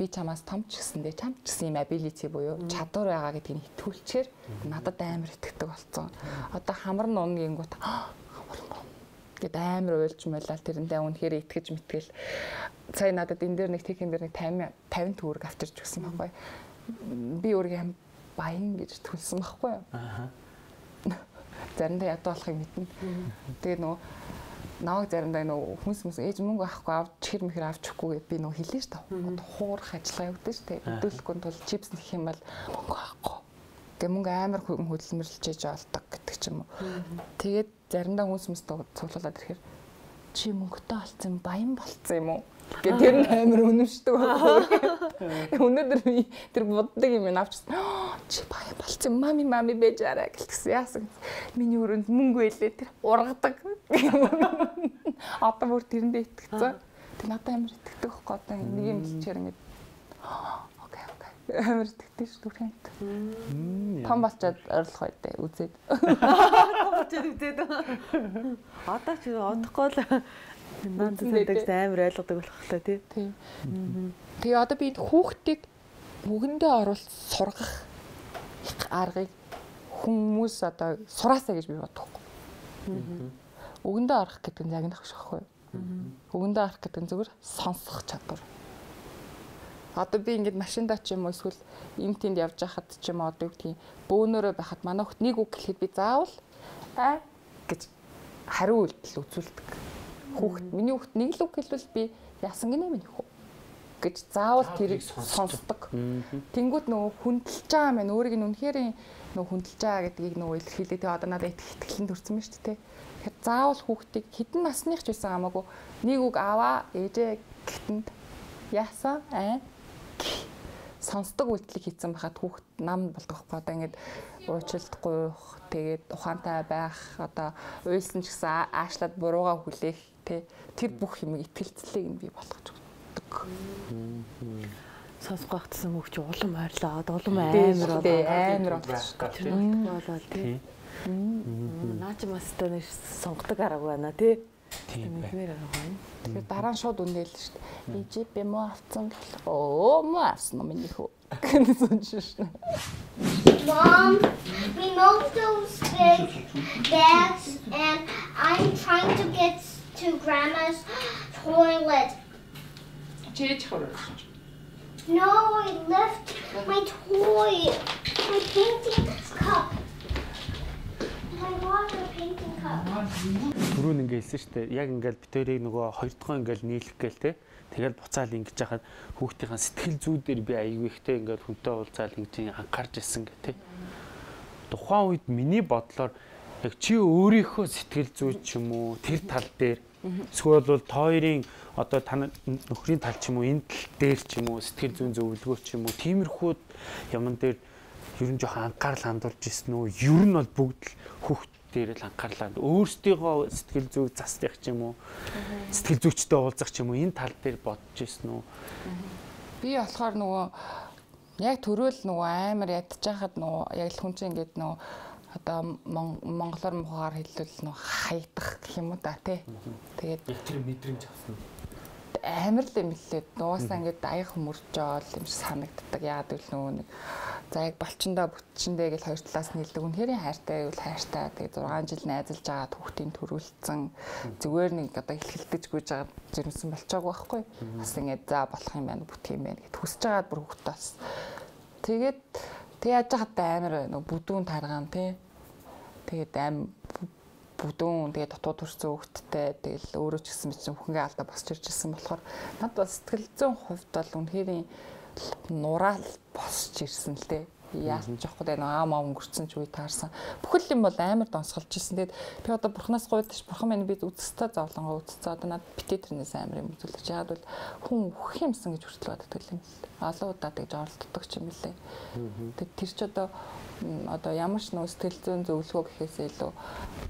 би чамаас том ч гэсэндээ чам ч гэсэн юм ability буюу чадвар байгаа гэдгийг итгүүлчихээр надад амар итгэдэг болсон. Одоо хамар гингүүт [gasps] хамар нь Гэт амар уйлж муулаад тэрэндээ үнэхээр итгэж мэтгэл сая надад энэ дээр нэг тикэн дээр нэг 50 50 төгрөг авчирч өгсөн байхгүй. Би өөрийгөө баян гэж төлсөн байхгүй юу? Аа. Заримдаа ядуу болохыг мэднэ. Тэгээ нөгөө наваг заримдаа нөө хүнс хүнс ээж мөнгө авахгүй авч чихэр мэхэр авч өгөхгүй гэд би нөө хэлээ ш та. Хуурах ажиллагаа явуулдаг ш тэ. Өдөөлөхгүй тул чипс нэх юм бол мөнгө авахгүй. Гэ мөнгө амар хөдөлмөрлөж олдог гэдэг ч юм уу. Тэгээд заримдаа хүнс хүнс цуглуулад ирэхээр чи мөнгөтэй олцсон баян болцсон юм уу? Гэ тэр нь амар үнэмшдэг байхгүй. [laughs] Өнөөдөр би тэр буддаг юм авчихсан. Чи баян болцсон мами мами байж арай гэлтгсэн. Яасан. Миний өрөөнд мөнгө байлээ тэр ургадаг. [laughs] Одоо бүр тэрэндээ итгэцэн. Тэг надад амар итгэдэг байхгүй. Одоо нэг юм хэлчихээр ингээд окей окей. Амар итгэдэг ш түрхэнд. Том болчоод ойрлох байдэ үзээд. [laughs] Болчоод үзээд. Одоо ч одохгүй л Нанд сэдэгс амар ойлгодог болох та тий. Тэгээ одоо би хүүхдийг бүгэндээ оруулах сургах аргыг хүмүүс одоо сураасаа гэж би бодохгүй. Өгөндөө арах гэдэг нь загнах биш байхгүй. Өгөндөө арах гэдэг нь зөвхөн сонсох чадвар. Одоо би ингээд машиндаа ч юм уу эсвэл юм тэнд явж байхад ч юм уу одоо юу гэдгийг бөөнөрөө байхад манай хот нэг үг гэхэд би заавал аа гэж хариу үйлдэл үзүүлдэг хүүхэд миний хүүхэд нэг л үг хэлвэл би яасан гинэ минь хөө гэж заавал тэрийг сонсдог. Тэнгүүд нөгөө хүндэлж байгаа мэн өөрийг нь үнэхээр нөгөө хүндэлж байгаа гэдгийг нөгөө илэрхийлээ. Тэгээ одоо надад итгэлэн төрсөн байна шүү дээ. Тэгэхээр заавал хүүхдийг хідэн насных ч байсан хамаагүй нэг үг аваа ээжээ гэтэнд яасан аа сонсдог үйлдэл хийцэн байхад хүүхд нам болдог байхгүй одоо ингээд уучлалт гуйх тэгээд ухаантай байх одоо уйлсан ч гэсэн аашлаад бурууга хүлээх тий тэр бүх юм итгэлцлийг нь би болгож өгдөг. Сонсох багтсан мөгч улам ойрлоод улам амар болоо. амар болоо болоо тий. Наач мастаа нэг сонгодог арга байна тий. Тийм байна. Тэгэхээр дараа нь шууд үнээл шүү дээ. Ижи би муу авцсан гэл. Оо муу авсан юм миний хөө. Гэсэн шүү. Mom, we know those big bags and I'm trying to get to grandma's toilet. Чээж хороо. No, I left my toy, my painting Түрүүн ингээ хэлсэн шүү дээ. Яг ингээл битэрийг нөгөө хоёр дахь ингээл нийлэх гээл те. Тэгэл буцаал ингэж яхад хүүхдийн сэтгэл зүйдээр би аягүй ихтэй ингээл хүнтэй уулзаал ингэж анхаарч ирсэн гэ те. Тухайн үед миний бодлоор яг чи өөрийнхөө сэтгэл зүй ч юм уу тэр тал дээр эсвэл бол тойрын одоо та нөхрийн тал ч юм уу энэ тал дээр ч юм уу сэтгэл зүйн зөвлөгөө ч юм уу тиймэрхүү юмн дээр ер нь жоохон анхаарал хандуулж ирсэн үү? Ер нь бол бүгд л хүүхд дээр л анхаарлаа. Өөрсдийнхөө сэтгэл зүйг засдах ч юм уу? Сэтгэл зүйчтэй уулзах ч юм уу? Энэ тал дээр бодож ирсэн үү? Би болохоор нөгөө яг төрөөл нөгөө амар ядж хахад нөгөө яг л хүн чинь ингээд нөгөө одоо монголоор мухаар хэлвэл нөгөө хаydах гэх юм уу да тий. Тэгээд тэр мэдрэмж авсан амар л юм лээ. Нуусаа ингээд аяг хөмөрж жоол юм шиг санагддаг. Яагаад гэвэл нөгөө нэг за яг болчондоо бүтчэндээ гэж хоёр талаас нийлдэг. Үнэхээр хайртай гэвэл хайртай. Тэгээ 6 жил найзалж байгаа хүүхдийн төрүүлсэн зүгээр нэг одоо ихэлдэж гүйж байгаа жирэмсэн болчоогүй байхгүй. Бас ингээд за болох юм байна, бүтэх юм байна гэд хүсэж байгаад бүр хүүхдтэй бас. Тэгээд тэг яаж хатаа амар нөгөө бүдүүн таргаан тий. Тэгээд аим бүдүүн тэгээ дотоод төрсөн хөвгттэй тэгэл өөрөө ч гэсэн чинь бүхэнгээ алдаа босч ирж ирсэн болохоор над бас сэтгэл зүйн хувьд бол үнэхээр нураал босч ирсэн л дээ яасан ч яахгүй дээ аа маа өнгөрцөн ч үе таарсан. Бүхэл юм бол амар донсголж ирсэн. Тэгээд би одоо бурхнаас гуйдаж бурхан минь би үзэстэй зовлонгоо үзэстэй одоо над битээ тэрнээс амар юм үзүүлж яагаад бол хүн үхэх юмсан гэж хүртэл боддог юм. Л олон удаа тэгж оролддог ч юм лээ тэгээд тэр ч одоо одоо ямар ч нөө сэтгэл зүйн зөвлөгөө гэхээсээ илүү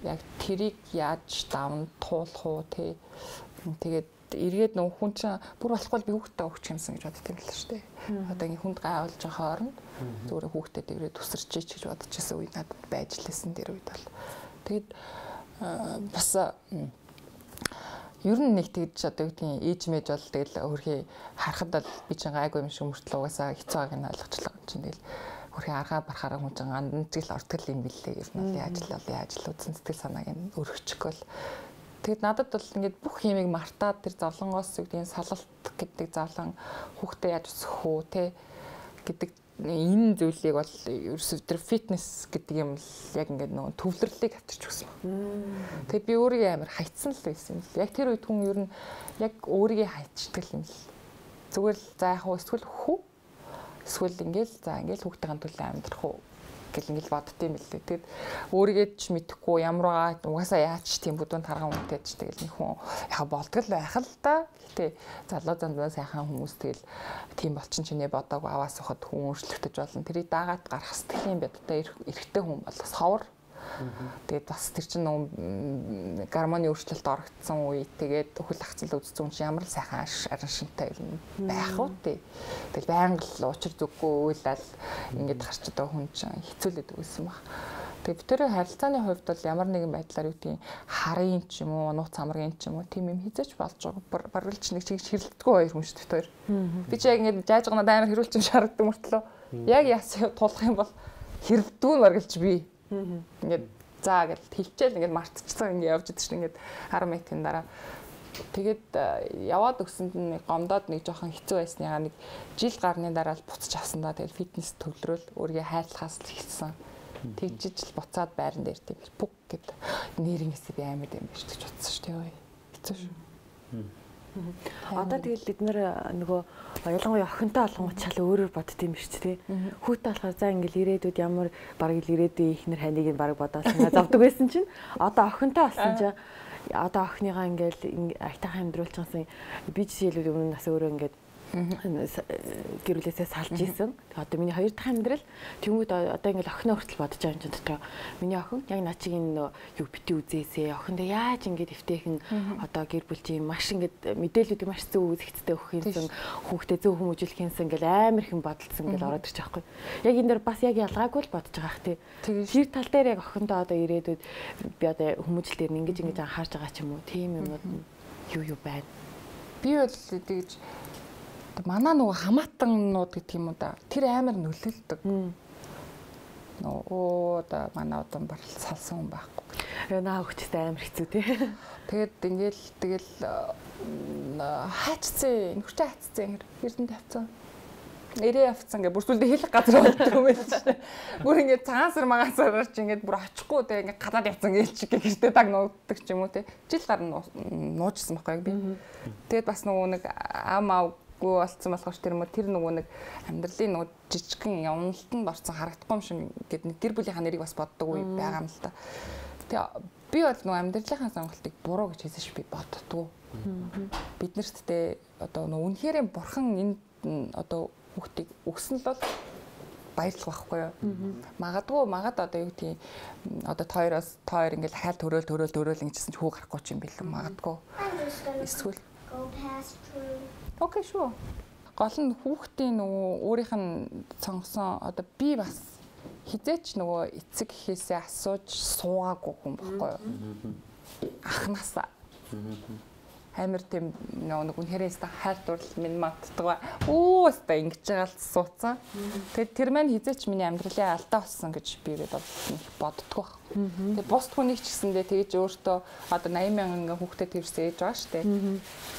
яг тэрийг яаж давн туулах уу тий тэгээд эргээд нөө хүн чинь бүр болохгүй би хүүхдээ өгч юмсан гэж боддог юм л шүү дээ. Одоо ингэ хүнд гай олж байгаа хооронд зүгээр хүүхдэд ирээд тусарчиж гэж бодож байсан үе надад байж лээсэн тэр үед бол. Тэгээд бас ер нь нэг тэгж одоо гэдгийг ээж мэж бол тэгэл хөрхий харахад бол би чинь гайгүй юм шиг мөртлөө угаасаа хэцүү байгааг нь ойлгочлаа юм чинь тэгэл хөрхий аргаа барахаараа хүн чинь гандан зэл ортгол юм билээ. Ер нь яаж л яаж л үзэн сэтгэл санааг нь өргөчихгөл Тэгэд надад бол ингээд бүх хэмиг мартаад тэр зовлонгоос үүдийн салалт гэдэг зовлон хүүхдээ яаж өсгөх үү те гэдэг энэ зүйлийг бол ерөөсөө тэр фитнес гэдэг юм л яг ингээд нөгөө төвлөрлийг авчирч өгсөн. Тэгээ би өөрийгөө амар хайцсан л байсан юм л. Яг тэр үед хүн ер нь яг өөрийгөө хайчдаг юм л. Зүгээр л за яг эсвэл хүү эсвэл ингээл за ингээл хүүхдийн төлөө амьдрах уу гэл ингээл боддtiin мэлээ. Тэгэд өөрийгөө ч мэдэхгүй ямаргаа угаасаа яаж тийм бүдүүн тарган үнтэй ч тэгэл нэг хүн яха болдгол байх л да. Гэтэ залуу зандаа сайхан хүмүүс тэгэл тийм болчин чинээ бодог аваас ухад хүн өөрчлөгдөж болно. Тэрийг дагаад гарах сэтгэл юм бэ. Одоо эрэгтэй хүн бол ховор Тэгээд бас тэр чинь нөө гармоны өөрчлөлт орогдсон үе тэгээд өхөл хацал үзсэн чинь ямар л сайхан аран шинтэй байх уу тий. Тэгэл байнга л уучир зүггүй уйлал ингээд гарч одоо хүн чинь хэцүүлээд өгсөн баг. Тэгээ бид тэр харилцааны хувьд бол ямар нэгэн байдлаар юу тийм харын ч юм уу, нууц амрын ч юм уу тийм юм хизэж болж байгаа. Баргалч нэг чиг хэрэлдэггүй хоёр хүн шүү дээ. Би ч яг ингээд жааж байгаа надад амар хэрүүлч юм шаарддаг мөртлөө. Яг яас тулах юм бол хэрэлдэггүй баргалч би Ингээд заа гэж хилчээл ингээд мартчихсан ингээд явж идэв чинь ингээд 10 метрийн дараа Тэгээд яваад өгсөнд нэг гомдоод нэг жоохон хэцүү байсныгаа нэг жил гарны дараа л буцаж авсандаа тэгэл фитнес төвлөрөөл өөрийгөө хайрлахаас л ихсэн. Тэгжиж л буцаад байран дээр тийм пүк гэд нэрнээсээ би аймаг юм биш гэж утсан шүү дээ. Хэцүү шүү. Одоо тэгэл бид нэр нөгөө ялангуяа охинтой олонгууд чал өөрөөр бодд юм биш тий. Хүүтэй болохоор за ингээл ирээдүйд ямар бараг л ирээдүйн ихнэр ханыг нь бараг бодоод завдаг байсан чинь. Одоо охинтой болсон чинь одоо охиныгаа ингээл айтайхан амьдруулж байгасан би жишээлбэл өмнө нас өөрөө ингээд гэрүүлээсээ салж исэн. Тэгээ одоо миний хоёр дахь амьдрал. Тэнгууд одоо ингээл охиноо хүртэл бодож байгаа юм чинь дотор. Миний охин яг наа чиг энэ юу бити үзээсээ. Охиндоо яаж ингээд эвтэйхэн одоо гэр бүлийн маш ингээд мэдээлүүд маш зөв үзэгцтэй өгөх юмсан хүүхдээ зөв хүмүүжүүлэх юмсан ингээл амар хэн бодолцсон ингээл ороод ирчих байхгүй. Яг энэ дэр бас яг ялгаагүй л бодож байгаа хэ. Тэр тал дээр яг охиндоо одоо ирээдүйд би одоо хүмүүжлэлээр ингэж ингэж анхаарч байгаа ч юм уу. Тийм юмуд юу юу байна. Би бол тэгж манай нөгөө хамаатаннууд гэдэг юм уу да тэр амар нөлөөлдөг. Нөгөө да манай одоо барал салсан хүн байхгүй. Наа хөвчтэй амар хэцүү тий. Тэгэд ингээл тэгэл хайцсан, нөхөртэй хайцсан хэрдэн тавьсан. Нэрээ явцсан гэ бүрсүүлдэ хэлэх газар болдог юм байна шүү дээ. Бүр ингээд цагаансар магаасаар чи ингээд бүр очихгүй тэг ингээд гадаад явцсан гээл чи гэртээ даг нууддаг ч юм уу те. Жил гар нуужсан байхгүй би. Тэгэд бас нөгөө нэг ам ав гүй болцсон болохоор тэр мө тэр нөгөө нэг амьдралын нөгөө жижигхэн явналтанд орсон харагдахгүй юм шиг ингээд нэг гэр бүлийнхаа нэрийг бас боддог үе байгаа юм л та. Тэгээ би бол нөгөө амьдралынхаа сонголтыг буруу гэж хэлсэн ш би боддгоо. Бид нарт те одоо нөгөө үнэхээр бурхан энд одоо хүүхдийг өгсөн л бол баярлах байхгүй юу. Магадгүй магад одоо юу гэдэг одоо тойроос тойр ингээл хайл төрөөл төрөөл төрөөл ингэжсэн ч хүү гарахгүй ч юм бэлэн магадгүй. Эсвэл Окей шүү. Гол нь хүүхдийн нөгөө өөрийнх нь сонгосон одоо би бас хизээч нөгөө эцэг гэхээсээ асууж суугаагүй хүн баггүй юу. Ахнасаа амар тийм нэг үнээрээ ста хайр дурлал минь маддаг. Өө ста ингэж байгаа л суудсан. Тэгээд тэр маань хизээч миний амьдралын алдаа болсон гэж би бол боддгоо. Тэгээд бус хүнийг ч гэсэндээ тэгж өөртөө одоо 80 мянган хүүхдэд тэрсэн ээж байгаа штэ.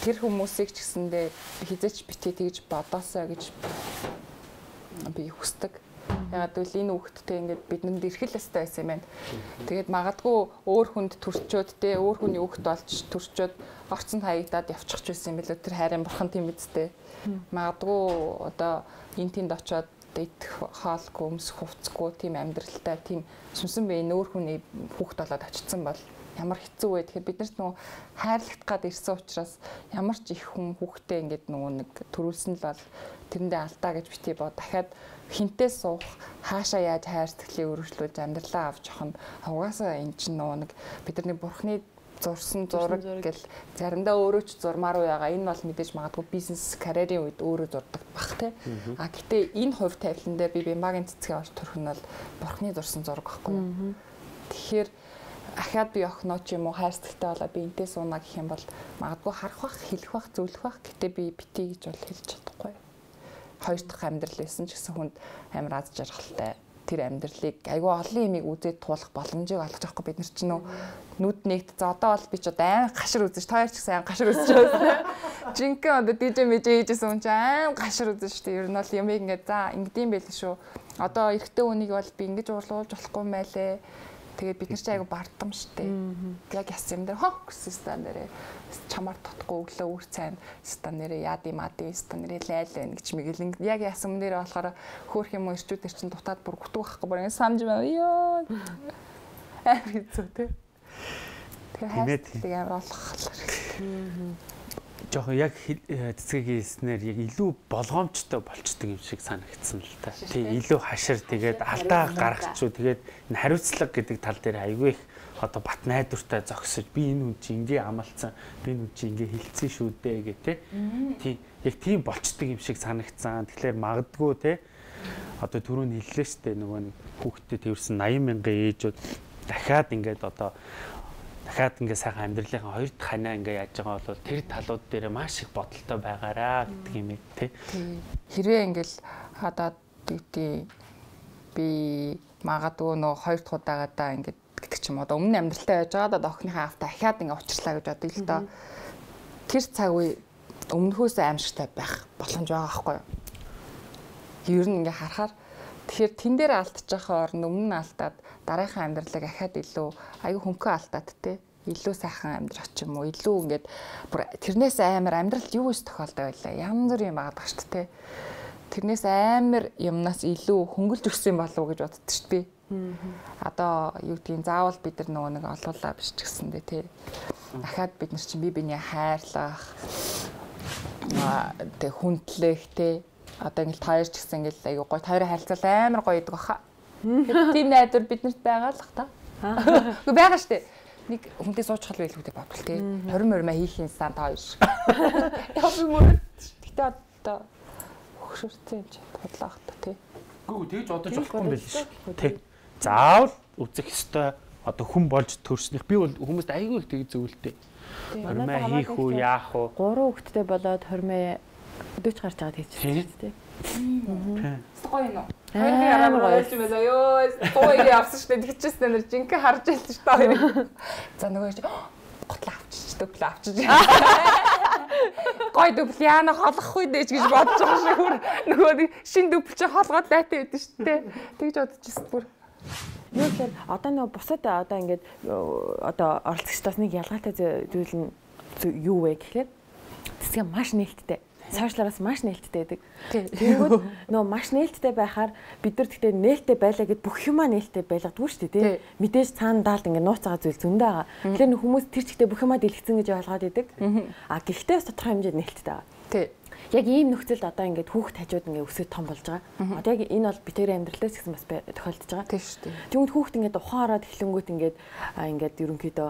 Тэр хүмүүсийг ч гэсэндээ хизээч битээ тэгж бодоосоо гэж би хүсдэг. Ягаад гэвэл энэ хүүхдтэй ингээд бидэнд эрхэл өстэй байсан юм байна. Тэгээд магадгүй өөр хүнд төрчөөд те өөр хүний хүүхд болж төрчөөд орцонд хаягдаад явчих байсан юм билүү тэр хайрын бурхан тийм үсттэй. Магадгүй одоо энэ тэнд очиод идэх хаалгүй өмсөх хувцгүй тийм амьдралтай тийм сүнсэн бай нөөр хүний хүүхд болоод очсон бол ямар хэцүү вэ тэгэхээр бид нарт нөгөө хайрлагт гад ирсэн учраас ямар ч их хүн хүүхдээ ингээд нөгөө нэг төрүүлсэн л бол тэрэндээ алдаа гэж бити бод дахиад хинтээ суух хаашаа яаж хайр сэтгэлийг өргөжлүүлж амьдралаа авч явах нь угаасаа эн чинь нөгөө нэг бидний бурхны зурсан зураг гэл заримдаа өөрөө ч зурмаар байгаа. Энэ бол мэдээж магадгүй бизнес карьерийн үед өөрөө зурдаг бах те. А гэтээ энэ хувь тавилан дээр би бимагийн цэцгээ орж төрөх нь бол бурхны зурсан зураг байхгүй. Тэгэхээр ахаад би охиноо ч юм уу хайр сэтгэлтэй болоо би энтэй сууна гэх юм бол магадгүй харах бах, хэлэх бах, зөвлөх бах. Гэтээ би бити гэж бол хэлж чадахгүй хоёр дахь амьдрал байсан ч гэсэн хүнд амар аз жаргалтай тэр амьдралыг айгүй олон юмыг үзээд туулах боломжийг олгож авахгүй бид нар ч нөө нүд нэгт за одоо бол би ч одоо айн гашир үзэж таяр ч гэсэн айн гашир үзэж байна. [laughs] Жинхэнэ одоо DJ мэж ээжсэн юм чи айн гашир үзэж штэ ер нь бол ямиг ингээд за ингэдэм байл шүү. Одоо эрэгтэй хүнийг бол би ингэж уурлуулж болохгүй юм байлээ Тэгээд бид нар ч айгу бардам штэ. Яг яс юм дээр хог гэсэн стан дээр чамаар тотгүй өглөө үр цайн стан дээр яад юм ад стан дээр лайл байна гэж мэгэл яг яс юм дээр болохоор хөөх юм ирчүүд төр чин дутаад бүр гутг байхгүй бүр ингэ самж байна. Йоо. Аа хэцүү те. Тэгээд хайр амар болох жоохон яг э, цэцгийн хэлснээр яг илүү болгоомжтой болчдөг юм шиг санагдсан л та. Тий, илүү хашир тэгээд алдаа гаргachuu тэгээд энэ хариуцлага гэдэг тал дээр айгүй их одоо бат найдвартай зогсож би энэ хүн чи ингээ амалцсан би энэ хүн чи ингээ хилцсэн шүү дээ гэх тээ. Тий, яг тийм болчдөг юм шиг санагдсан. Тэгэхээр магадгүй те одоо түрүүн хэллээ штэ нөгөө нэг хүүхдэд тэрсэн 80 мянган ээжүүд дахиад ингээд одоо дахиад ингээ сайхан амьдралынхаа хоёр дахь ханаа ингээ яаж байгаа бол тэр талууд дээр маш их бодолтой байгаараа гэдэг юм тий. Хэрвээ ингээл хадаад тий би магадгүй нөө хоёр дахь удаагаадаа ингээд гэдэг ч юм одоо өмнө амьдралтай байж байгаа да охиныхаа авта дахиад ингээ учрлаа гэж бодъё л доо. Тэр цаг үе өмнөхөөс аимшигтай байх боломж байгаа байхгүй юу? Ер нь ингээ харахаар тэгэхээр тэн дээр алдчих орн өмнө нь алдаад дараагийн амьдралыг ахаад илүү аюу хөнгөн алдаад те илүү сайхан амьдрах ч юм уу илүү ингээд бүр тэрнээс амар амьдрал юу гэж тохиолдоо байлаа? Янз бүрийн байгаа шүү дээ тэрнээс амар юмнаас илүү хөнгөлж өгсөн болов уу гэж боддоо шүү дээ. Одоо юу гэдгийг заавал бид нар нөгөө нэг олуулаа биш ч гэсэндээ тий дахиад бид нар чинь бие биенээ хайрлах тэг хүндлэх тий одоо ингээл таяр ч гэсэн ингээл айгу гоё таяр харилцал амар гоё идэг баха Тийм найдвар биднэрт байгаа л та. Үгүй байгаа штэ. Нэг хүнтэй суучхал байлгүй гэдэг бодлоо тий. 20 морьма хийх инсан та хоёр. Яг би мөр. Гэтэ одоо хөшөрсөн юм чи бодлоо ах та тий. Үгүй тэгж бодож болохгүй юм байл ш. Тий. Заавал үзэх ёстой одоо хүн болж төрснөх би бол хүмүүст айгүй их тэг зөвлөлтэй. Хормоо хийх үү яах уу? Гурван хүүхэдтэй болоод хормоо 40 гарч байгаа тийч тий. Гоё уу? Хоёрын араа гоёлж юм байна ёо. Тууийг авсан шүү дээ. Тэгчихсэн нэр жинхэнэ харж байлаа шүү дээ. За нөгөө чи готлоо авчиж дөвлөө авчиж. Гой дөвл яана холохгүй дэж гэж бодож байгаа шиг бүр нөгөө шин дөвл чи холгоод дайтай байдсан шүү дээ. Тэгж бодчихсон бүр. Юу гэхээр одоо нөгөө бусад одоо ингээд одоо оролцогчдоос нэг ялгаатай зүйл нь юу вэ гэхээр тэсгээ маш нээлттэй сошиалараас маш нээлттэй байдаг. Тэгэнгүүт [laughs] нөө маш нээлттэй байхаар бид нар тэгтээ нээлттэй байлаа гэд бүх юмаа нээлттэй байлгадгүй шүү дээ тий. Мэдээж цаана даалд ингээ нууцгаа зүйл зөндөө байгаа. Тэгэхээр хүмүүс тэр чигтээ бүх юмаа дэлгэцэн гэж ойлгоод идэг. А гэхдээ тодорхой хэмжээнд нээлттэй байгаа. Тий яг ийм нөхцөлд одоо ингээд хүүхд хажууд ингээд өсөж том болж байгаа. Одоо яг энэ бол битэрийн амьдралаас гэсэн бас тохиолдож байгаа. Тийм шүү дээ. Тэгвэл хүүхд ингээд ухаан ороод эхлэнгүүт ингээд ингээд ерөнхийдөө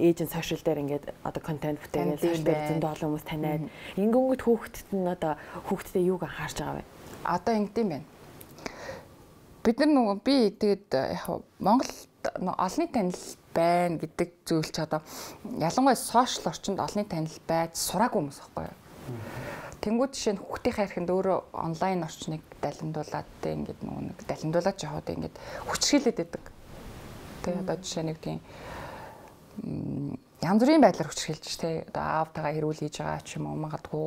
эйжент сошиал дээр ингээд одоо контент бүтээгээл сошиал дээр зөндөө олон хүмүүс таниад ингэнгүүт хүүхдэд нь одоо хүүхдэд юуг анхаарч байгаа вэ? Одоо ингэдэм байна. Бид нар нөгөө би тэгээд яг Монгол олонний танил байна гэдэг зүйл ч одоо ялангуяа сошиал орчинд олонний танил байж сураагүй хүмүүс байхгүй юу? Тэнгүүд жишээ нь хүүхдийнхээ эрхэнд өөрөө онлайн орчныг далимдуулаад тэ ингээд нөгөө нэг далимдуулаад жахад ингээд хүчрхийлээд байдаг. Тэ одоо жишээ нэг тийм янз бүрийн байдлаар хүчрхийлж тэ одоо аавтайгаа хэрүүл хийж байгаа ч юм уу магадгүй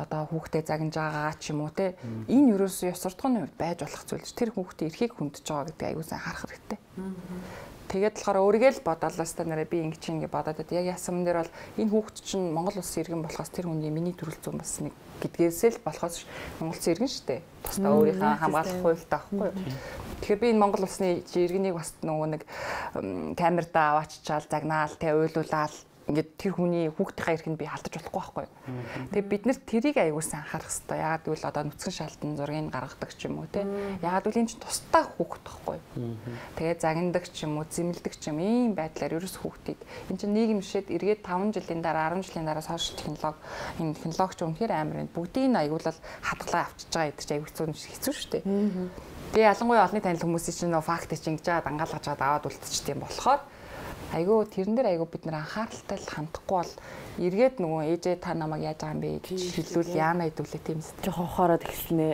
одоо хүүхдээ загнаж байгаа ч юм уу тэ энэ ерөөсөө ёс суртахууны үед байж болох зүйл ч тэр хүүхдээ эрхийг хүндэж байгаа гэдэг аюул сан харах хэрэгтэй. Тэгээд болохоор өөригөө л бодоолоос та нараа би ингэж ингэ бодоод байд. Яг ясам дээр бол энэ хүүхэд чинь Монгол улсын иргэн болохоос тэр хүний миний төрөл зүүн бас нэг гэдгээсээ л болохоос Монгол улсын иргэн шүү дээ. Тусдаа өөрийнхөө хамгаалах хуультай байхгүй юу? Тэгэхээр би энэ Монгол улсны иргэнийг бас нөгөө нэг камертаа авааччаал загнаал тэ уйлуулаад ингээд тэр хүний хүүхдийнхээ эрхэнд би халтаж болохгүй байхгүй. Тэгээ бид нэр тэрийг аягуулсан анхаарах хэрэгтэй. Ягаад гэвэл одоо нүцгэн шалтан зургийг гаргадаг ч юм уу те. Ягаад гэвэл энэ чинь тусдаа хүүхд байхгүй. Тэгээ загнадаг ч юм уу, зэмлдэг ч юм ийм байдлаар ерөөс хүүхдийг энэ чинь нийгэм шишэд эргээд 5 жилийн дараа 10 жилийн дараа сошиал технологи энэ технологич үнэхээр амар байна. Бүгдийг нь аягуулал хадгалаа авчиж байгаа гэдэг чинь аягүй хэцүү шүү дээ. Би ялангуяа олонний танил хүмүүсийн чинь факт чинь ингэж байгаа дангаалгаж аваад аваад үлдчихсэн юм болохоор айгүй тэрэн дээр айгүй бид нэр анхааралтай л хандахгүй бол эргээд нөгөө ээжээ та намайг яаж байгаа юм бэ гэж хэлвэл яана хэдүүлээ тийм эс. жоохон хоороод эхэлнэ.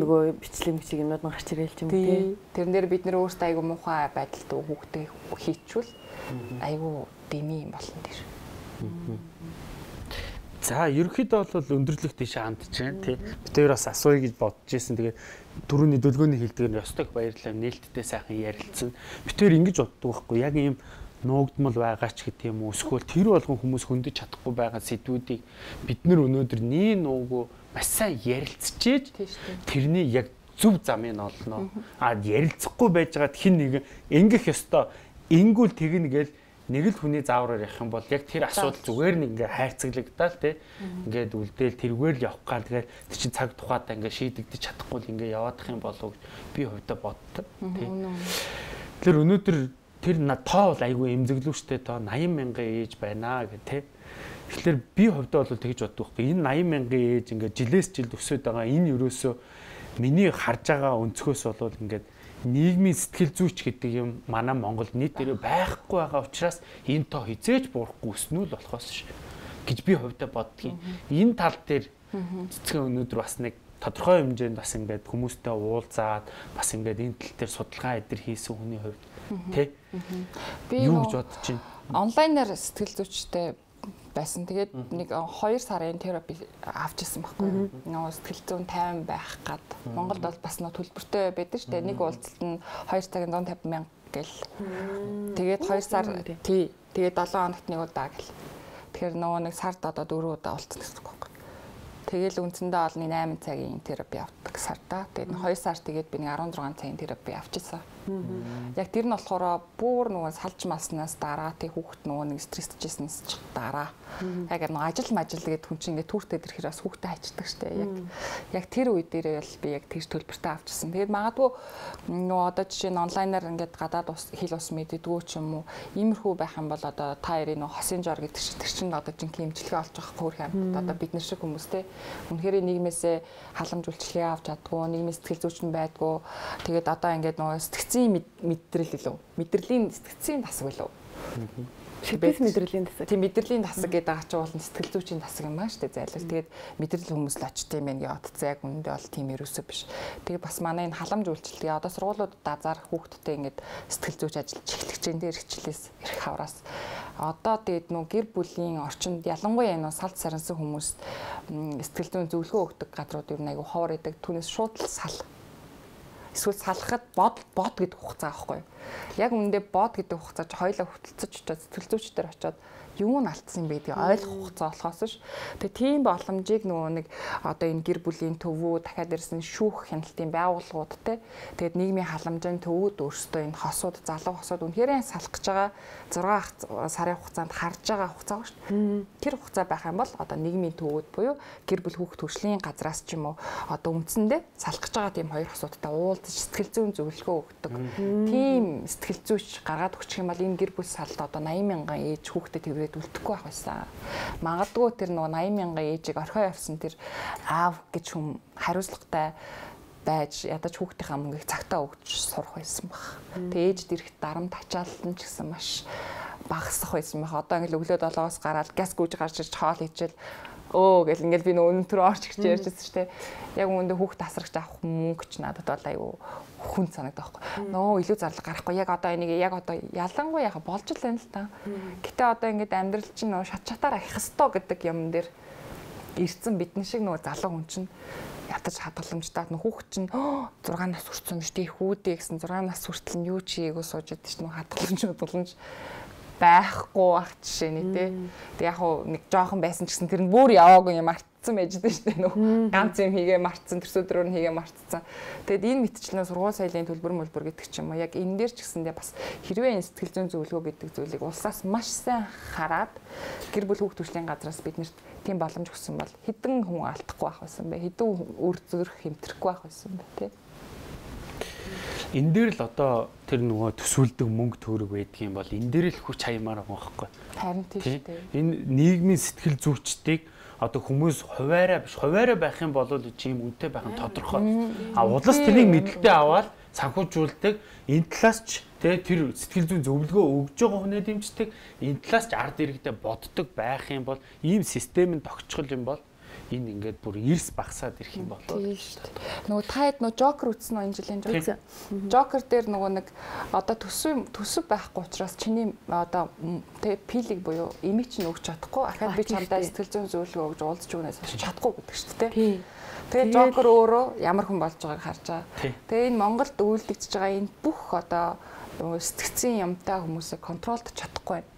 Нөгөө бичлэг мчиг юмнууд нь гарч ирэл ч юм уу тий. Тэрэн дээр бид нэр өөрсдөө айгүй муухай байдалд хүүхдээ хийчвэл айгүй дэмий юм болно тэр. За ерөнхийдөө бол өндөрлөх тийш хандж байна тий. Бид хоёр бас асууя гэж бодож исэн. Тэгээ түрүүний дөлгөөний хэлдгээр ёстой баярлалаа нээлттэй сайхан ярилцсан. Бид хоёр ингэж боддог байхгүй яг ийм нуугдмал байгаа ч гэдэг юм уу? Эсвэл тэр болгон хүмүүс хөндөж чадахгүй байгаа сэдвүүдийг бид нар өнөөдөр nii нуугүй маш сайн ярилцчихээж тэрний яг зөв замыг олно. А ярилцахгүй байж байгаад хин нэг ингэх ёстой. Ингүүл тэгнэ гээл нэг л хүний заавраар явах юм бол яг тэр асуудал зүгээр нэг ингээ хайрцаглагдаад те ингээд үлдээл тэргээр л явах гал. Тэгээд тэр чин цаг тухайдаа ингээ шийдэгдэж чадахгүй л ингээ яваадах юм болов би хувьдаа боддог тий. Тэр өнөөдөр тэр тоо бол айгүй эмзэглүүштэй тоо 80 мянган ээж байна гэх те. Тэгэхээр би хувьдаа бол тэгж боддог байхгүй. Энэ 80 мянган ээж ингээ жилээс жилд өсөд байгаа. Энэ юусоо миний харж байгаа өнцгөөс бол ингээд нийгмийн сэтгэл зүйч гэдэг юм манай Монгол нийт дээр байхгүй байгаа учраас энэ тоо хизээж буурахгүй өснө л болохоос ш гэж би хувьдаа боддгийн. Энэ тал дээр цэцгэн өнөөдөр бас нэг тодорхой хэмжээнд бас ингээд хүмүүстэй уулзаад бас ингээд энэ тал дээр судалгаа эдэр хийсэн хүний хувьд тий би юу гэж бодож байна? Онлайнаар сэтгэл зүйчтэй байсан. Тэгээд нэг 2 сарын терапи авчихсан байхгүй. Нөгөө сэтгэл зүйн тайван байх гад. Монголд бол бас нөгөө төлбөртэй байдаг шүү дээ. Нэг уулзалт нь 2 цагийн 150 мянга гэл. Тэгээд 2 сар тий. Тэгээд 7 хоногт нэг удаа гэл. Тэгэхээр нөгөө нэг сард одоо 4 удаа уулзсан гэсэн үг байхгүй. Тэгэл үндсэндээ олны 8 цагийн терапи авдаг сарда. Тэгээд 2 сар тэгээд би нэг 16 цагийн терапи авчихсан. Яг тэр нь болохоор бүр нөгөө салж маснаас дараа тэг хүүхд нөгөө нэг стрессжсэнээс ч дараа. Яг нөгөө ажил мажил гэдэг хүн чинь ингээд түүртэй ирэхээр бас хүүхдэд хайчдаг штэ. Яг яг тэр үе дээр бол би яг тэр төлбөртөө авчихсан. Тэгээд магадгүй нөгөө одоо жишээ нь онлайнаар ингээд гадаад ус хил ус мэддэггүй ч юм уу. Иймэрхүү байх юм бол одоо та ярийн нөгөө хосын жор гэдэг чинь тэр чинь одоо жинхэнэ имчилгээ олж хөөх юм. Одоо бид нар шиг хүмүүс те. Үнэхээр нийгмээсээ халамж үйлчлэгээ авч чаддгүй, нийгмийн сэтгэл зүйч нь байдгүй. Тэгээд одоо ингээд нөгөө сэтгцийн мэдрэл илүү. Мэдрэлийн сэтгцийн тасаг илүү Шидэс мэдрэлийн тасаг. Тийм мэдрэлийн тасаг гэдэг ачаа бол сэтгэл зүйчийн тасаг юм аа шүү дээ зайлшгүй. Тэгээд мэдрэл хүмүүс л очтой юм байна гэж яг үндэ бол тийм ерөөсөө биш. Тэгээд бас манай энэ халамж үйлчлэлгээ одоо сургуулиуд дазаар хүүхдтэй ингээд сэтгэл зүйч ажиллаж эхлэх чинь дээр хичээлээс ирэх хавраас одоо тэгээд нөө гэр бүлийн орчинд ялангуяа энэ салт сарансан хүмүүст сэтгэл зүйн зөвлөгөө өгдөг газрууд ер нь айгу ховор идэг түүнээс шууд л сал эсвэл салахад бод бод гэдэг хугацаа аахгүй. Яг үүндээ бод гэдэг хугацаа чи хоёлаа хөтөлцөж очиод сэтгэл зүйчдэр очиод юу нь алдсан бэ гэдгийг ойлгох хугацаа болохоос ш. Тэгээ тийм боломжийг нөгөө нэг одоо энэ гэр бүлийн төвөө дахиад ирсэн шүүх хяналтын байгууллагууд те тэгээд нийгмийн халамжийн төвүүд өөрсдөө энэ хосууд залуу хосууд үнэхээр салах гэж байгаа 6 сарын хугацаанд харж байгаа хугацаа ба ш. Тэр хугацаа байх юм бол одоо нийгмийн төвүүд буюу гэр бүл хүүхд төршлийн газраас ч юм уу одоо үндсэндээ салах гэж байгаа тийм хоёр хосуудтай уулзаж сэтгэл зүйн зөвлөгөө өгдөг. Тийм сэтгэл зүйч гаргаад өгчих юм бол энэ гэр бүл салд одоо 80 мянган ээж хүүхдэд тэрвээд үлдэхгүй байх байсан. Магадгүй тэр нөгөө 80 мянган ээжийг орхио явсан тэр аав гэж хүм хариуцлагатай байж ядаж хүүхдийнхаа мөнгийг цагтаа өгч сурах байсан баг. Тэгээ ээж дэрэгт дарамт ачаалал нь ч гэсэн маш багасах байсан баг. Одоо ингээл өглөө 7-оос гараад газ гүйж гарч ирж хоол хийчихэл өө гэл ингээл би нөө өнтөр орч гэж ярьжсэн шүү дээ. Яг үүндээ хүүхд тасрагч авах мөнгө ч надад бол айгүй хүн санагдах байхгүй. Нөө илүү зарлаг гарахгүй. Яг одоо энийг яг одоо ялангуяа яха болж л байна л та. Гэтэ одоо ингээд амьдрал чинь нөө шат чатаар ахих хэвээр гэдэг юм дээр ирсэн бидний шиг нөгөө залуу хүн чинь ятаж хадгаламжтай нөх хүүхд чинь 6 нас хүрсэн юм шүү дээ хүүдээ гэсэн 6 нас хүртэл нь юу чи ээгөө сууж идэв чинь хадгаламж [laughs] бодломж байхгүй ах жишээ нь тий. Тэг яг хуу нэг жоохон байсан ч гэсэн тэр нь бүр яваагүй юм мартсан байж дээ шүү дээ нөх. Ганц юм хийгээ мартсан, тэрс өдрөөр нь хийгээ мартсан. Тэгэд энэ мэтчлэн сургууль соёлын төлбөр мөлбөр гэдэг ч юм уу яг энэ дээр ч гэсэндээ бас хэрвээ энэ сэтгэл зүйн зөвлөгөө гэдэг зүйлийг улсаас маш сайн хараад гэр бүл хүүхд төрлийн газраас биднэрт тийм боломж өгсөн бол хэдэн хүн алдахгүй байх байсан бэ? Хэдэн үр зүрх хэмтрэхгүй байх байсан бэ тий? энэ дээр л одоо тэр нөгөө төсвөлдөг мөнгө төгрөг байдаг юм бол энэ дээр л хүч хаймаар байгаа байхгүй. Харин тийм шүү дээ. Энэ нийгмийн сэтгэл зүйчдийг одоо хүмүүс хуваараа биш хуваараа байх юм бол чи юм үнэтэй байх нь тодорхой. А улас тэрийг мэдлэлтэй аваад санхүүжүүлдэг энэ талаас ч тэ тэр сэтгэл зүйн зөвлөгөө өгж байгаа хүнээ дэмждэг энэ талаас ч ард иргэдэд боддог байх юм бол ийм систем нь тогтчгол юм бол энэ ингээд бүр эрс багсаад ирэх юм болоо. Тийм шүү дээ. Нөгөө таад нөгөө Joker үзсэн үү энэ жилийн Joker. Joker дээр нөгөө нэг одоо төсөв төсөв байхгүй учраас чиний одоо тэг пилиг буюу имийг чинь өгч чадахгүй. Ахаад би чамдаа сэтгэл зүйн зөвлөгөө өгж уулзч өгнөөс чадахгүй гэдэг шүү дээ. Тийм. Тэгээд Joker өөрөө ямар хүн болж байгааг харж байгаа. Тэгээ энэ Монголд үйлдэгдэж байгаа энэ бүх одоо сэтгцийн юмтай хүмүүсийг контролдож чадахгүй байна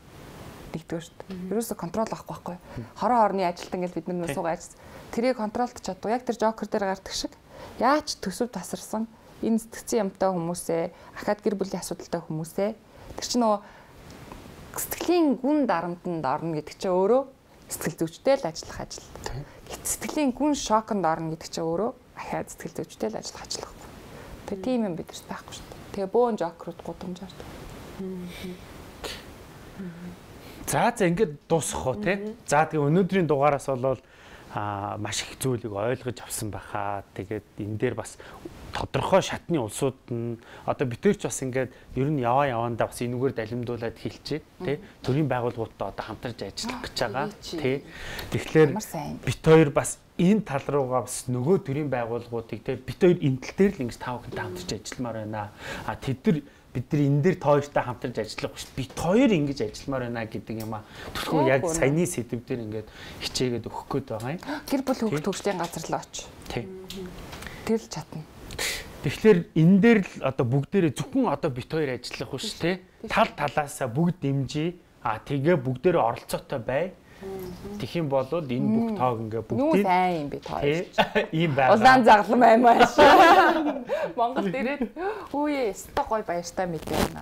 нэгдүгээр шүү дээ. Ерөөсө контрол авахгүй байхгүй. Хорон орны ажилтан гэж бид нар суугаа ажил. Тэрийг контролд чаддаг. Яг тэр жокер дээр гардаг шиг яаж төсөв тасарсан энэ сэтгцэн юмтай хүмүүсээ ахаад гэр бүлийн асуудалтай хүмүүсээ тэр чинь нөгөө сэтгэлийн гүн дарамтанд орно гэдэг чинь өөрөө сэтгэл зүйчтэй л ажиллах ажил. Сэтгэлийн гүн шоконд орно гэдэг чинь өөрөө ахаад сэтгэл зүйчтэй л ажиллах ажил. Тэгээ тийм юм бидэрт байхгүй шүү дээ. Тэгээ бөөн жокерууд гудамжаардаг. За за ингээд дуусах уу те. За тэгээ өнөөдрийн дугаараас болвол а маш их зүйлийг ойлгож авсан байхаа. Тэгээд энэ дээр бас тодорхой шатны улсууд нь одоо битэрч бас ингээд ер нь яваа явандаа бас энүүгээр далимдуулаад хэлчихэ тий төрийн байгууллагуудтай одоо хамтарч ажиллах гэж байгаа тий тэгэхээр бит хоёр бас энэ тал руугаа бас нөгөө төрийн байгууллагуудыг тий бит хоёр энэ тал дээр л ингэж тав хүнтэй хамтарч ажилламаар байна. А тэд нар бид нар энэ дээр тоойртой хамтарч ажиллах биш. Бид хоёр ингэж ажилламаар байна гэдэг юм а төлхөө яг саяны сэдв дээр ингээд хичээгээд өгөх гээд байгаа юм гэр бүл хөвгт төвчлийн газар л очи тий. Тэр л чатна. Тэгэхээр энэ дээр л одоо бүгдээрээ зөвхөн одоо бит хоёр ажиллах биш те тал талаасаа бүгд дэмжиж а тэгээ бүгдээрээ оролцоотой бай. Тэгэх юм бол энэ бүх тоог ингээ бүгдийг Юу сайн юм би тоо. [laughs] Ийм байгаа. Улаан заглам аймаа ш. [laughs] Монгол дээрээ үе өстой гой баяртай мэдээ байна.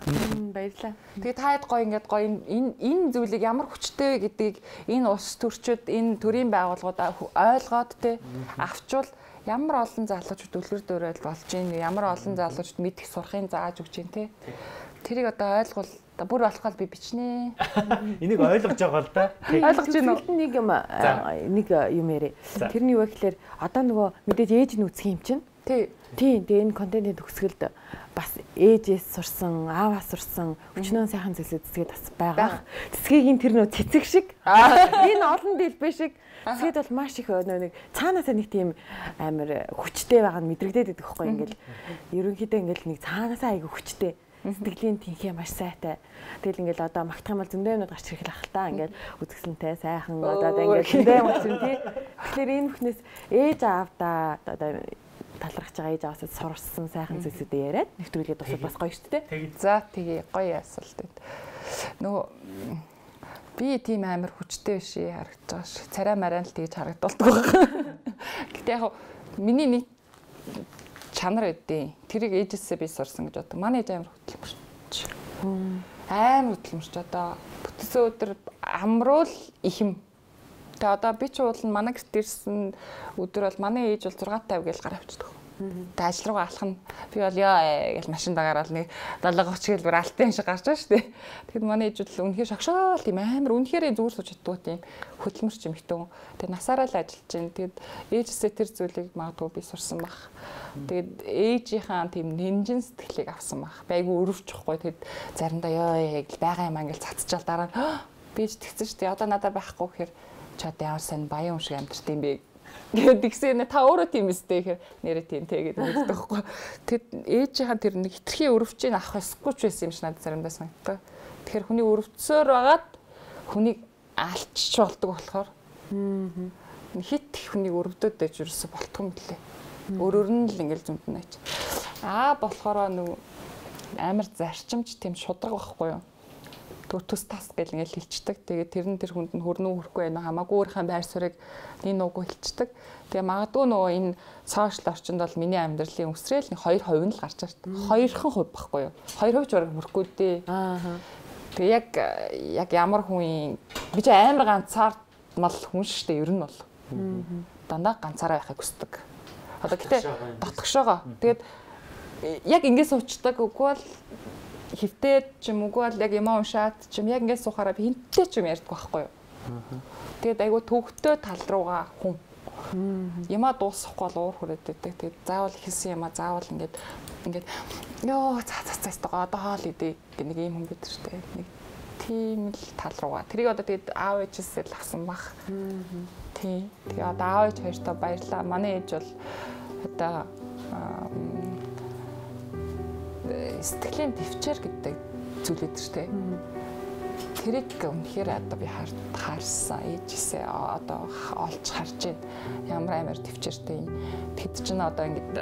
Баярлаа. Тэгээ таад гой ингээд гой энэ энэ зүйлийг ямар хүчтэй гэдгийг энэ улс төрчид энэ төрийн байгууллагууд ойлгоод те авчвал ямар олон залуучууд үлгэр дуурайл болж ийн ямар олон залуучууд мэдих сурахын зааж өгч ийн те тэрийг одоо ойлгол бүр болох бол би бичнэ. [laughs] Энийг ойлгож байгаа л да. Ойлгож байна уу? Нэг юм нэг юм ярэ. Тэрний юу гэхээр одоо нөгөө мэдээж ээж нь үсэх юм чинь. Тий. Тийм тэгээ энэ контентын төгсгөлд бас ээжээс сурсан, ааваас сурсан өчнөө сайхан зүйлсүүд цэцгээд бас байгаа. Цэцгийн тэр нөө цэцэг шиг. Энэ олон дэлбэ шиг. Тэгэд бол маш их нэг цаанаасаа нэг тийм амар хүчтэй байгаа нь мэдрэгдээд идэх байхгүй ингээл. Ерөнхийдөө ингээл нэг цаанаасаа айгүй хүчтэй сэтгэлийн тэнхээ маш сайтай. Тэгэл ингээл одоо магтах юм бол зөндөө юмуд гарч ирэх л ах та ингээл үзэсгэлэнтэй сайхан одоо ингээл зөндөө юм гарч ирнэ тий. Тэгэхээр энэ бүхнээс ээж аавдаа одоо талархаж байгаа ээж аваасаа сурсан сайхан зүйлсүүдээ яриад нэвтрүүлгээ дуусах бас гоё шүү дээ. За тэгээ гоё байна. Нөгөө би тийм амар хүчтэй биш харагдаж байгаа ш. Царай мараа л тэгж харагдуулдаг байна. Гэтэ яг миний нэг чанар өгдөө. Тэрийг ээжээсээ би сурсан гэж боддог. Манай ээж амар хөтлөмөрч. Амар хөтлөмөрч одоо бүтсэн өдөр амруул их юм. Тэгээ одоо би ч уулна манай гэрт ирсэн өдөр бол манай ээж бол 6:50 гээл гар авчдаг. Тэ ажил руугаа алах нь би бол яа гэж машин дагараад нэг 70 30 гэлбэр алтын шиг гарч байгаа шүү дээ. Тэгэд манай ээжүүд үнэхээр шогшоол тийм амар үнэхээр зүгээр сууж чаддгүй тийм хөдөлмөрч юм хитэн. Тэгээ насаараа л ажиллаж байна. Тэгэд ээжээсээ тэр зүйлийг магадгүй би сурсан баг. Тэгээд ээжийнхаа тийм нэмжин сэтгэлийг авсан баг. Би айгүй өрөвчихгүй. Тэгэд заримдаа ёо яг байгаа юм ангил цацчаал дараа нь [gasps] би ч тэгсэн шүү дээ. Одоо надад байхгүй гэхээр чад ямар сайн баян юм шиг амьдэрт юм бэ Тэгээд тэгсэн та өөрөө тийм өстэй гэхээр нэрээ тийм те гэдэг үздэг байхгүй. Тэгэд ээжийнхэн тэр нэг хитрхи өрөвчийг авах эсгүй ч байсан юм шиг надад заримдаа санагдав. Тэгэхээр хүний өрөвцөөр байгаад хүнийг алчч болдог болохоор хит хүнийг өрөвдөд байж ерөөсө болтгүй юм лээ. Өөрөөр нь л ингээл зүмтэн аач. Аа болохоор нэг амар зарчимч тийм шудраг байхгүй юу? Төс тас гэл ингээл хилчдэг. Тэгээд тэр нь тэр хүнд нь хөрнөө хөрөхгүй байна хамаагүй өөрийнхөө байр суурийг нэг нуугүй хилчдэг. Тэгээ магадгүй нөгөө энэ сошиал орчинд бол миний амьдралын өсрөөл нэг 2% нь л гарч дээ. 2хан хувь байхгүй юу? 2% ч бараг хөрөхгүй дээ. Аа. Тэгээ яг яг ямар хүн би ч амар ганцаар мал хүн шүү дээ ер нь бол. Дандаа ганцаараа байхыг хүсдэг. Одоо гэтээ дотгошоогоо. Тэгээд яг ингэ суучдаг үгүй бол хөвтөөд ч юм уу бол яг юм уншаад ч юм яг ингээд суухаараа би хинтээ ч юм ярьдаг байхгүй юу. Тэгээд айгүй төвхтөө тал руугаа хүн Ямаа дуусахгүй бол уур хүрээд байдаг. Тэгээд заавал хэлсэн ямаа заавал ингээд ингээд ёо цаа цаа цаа одоо хоол идэ гэх нэг юм хүн бид шүү дээ. Нэг тийм л тал руугаа. Тэрийг одоо тэгээд аав ээжээсээ л авсан бах. Тийм. Тэгээ одоо аав ээж хоёртоо баярлаа. Манай ээж бол одоо сэтгэлийн төвчээр гэдэг зүйлээд шүү дээ тэрийг үнэхээр одоо би харсан ээжээсээ одоо олж харж байна. Ямар амар төвчээртэй. Тэд ч н одоо ингээд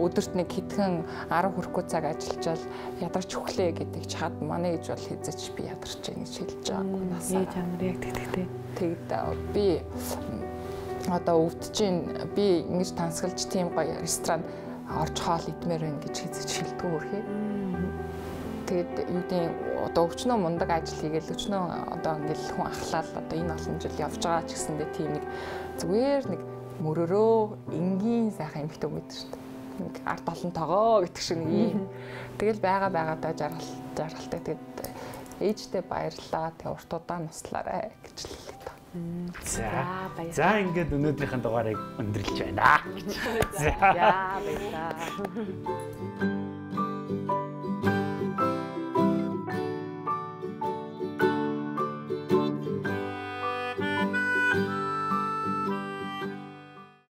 өдөрт нэг хэдхэн 10 хүрэхгүй цаг ажиллажал ядарч өглөө гэдэг чад манай ээж бол хязгаарч би ядарч байна гэж хэлж байгаа. Насаа. Ээж амар яг тэгтэгтэй. Тэгэд би одоо өвдөж чинь би ингэж тансгалж тийм гоё ресторан орж хоол идмээр байна гэж хязгаарч шилдэггүй хөрхий. Тэгээд юу гэдэг одоо өчнөө мундаг ажил хийгээл өчнөө одоо ингээл хүн ахлаад одоо энэ олон жил явж байгаа ч гэсэндээ тийм нэг зүгээр нэг мөрөрөө энгийн сайхан эмхтэй мэд шүү дээ. Нэг ард олон тоогоо гэдэг шиг юм. Тэгэл байгаа байгаадаа жаргал жаргалтай тэгээд ээжтэй баярлаа. Тэгээ урт удаан наслаарай гэж л. За за ингээд өнөөдрийнхэн дугаарыг өндөрлж байна. [laughs] За баярлаа.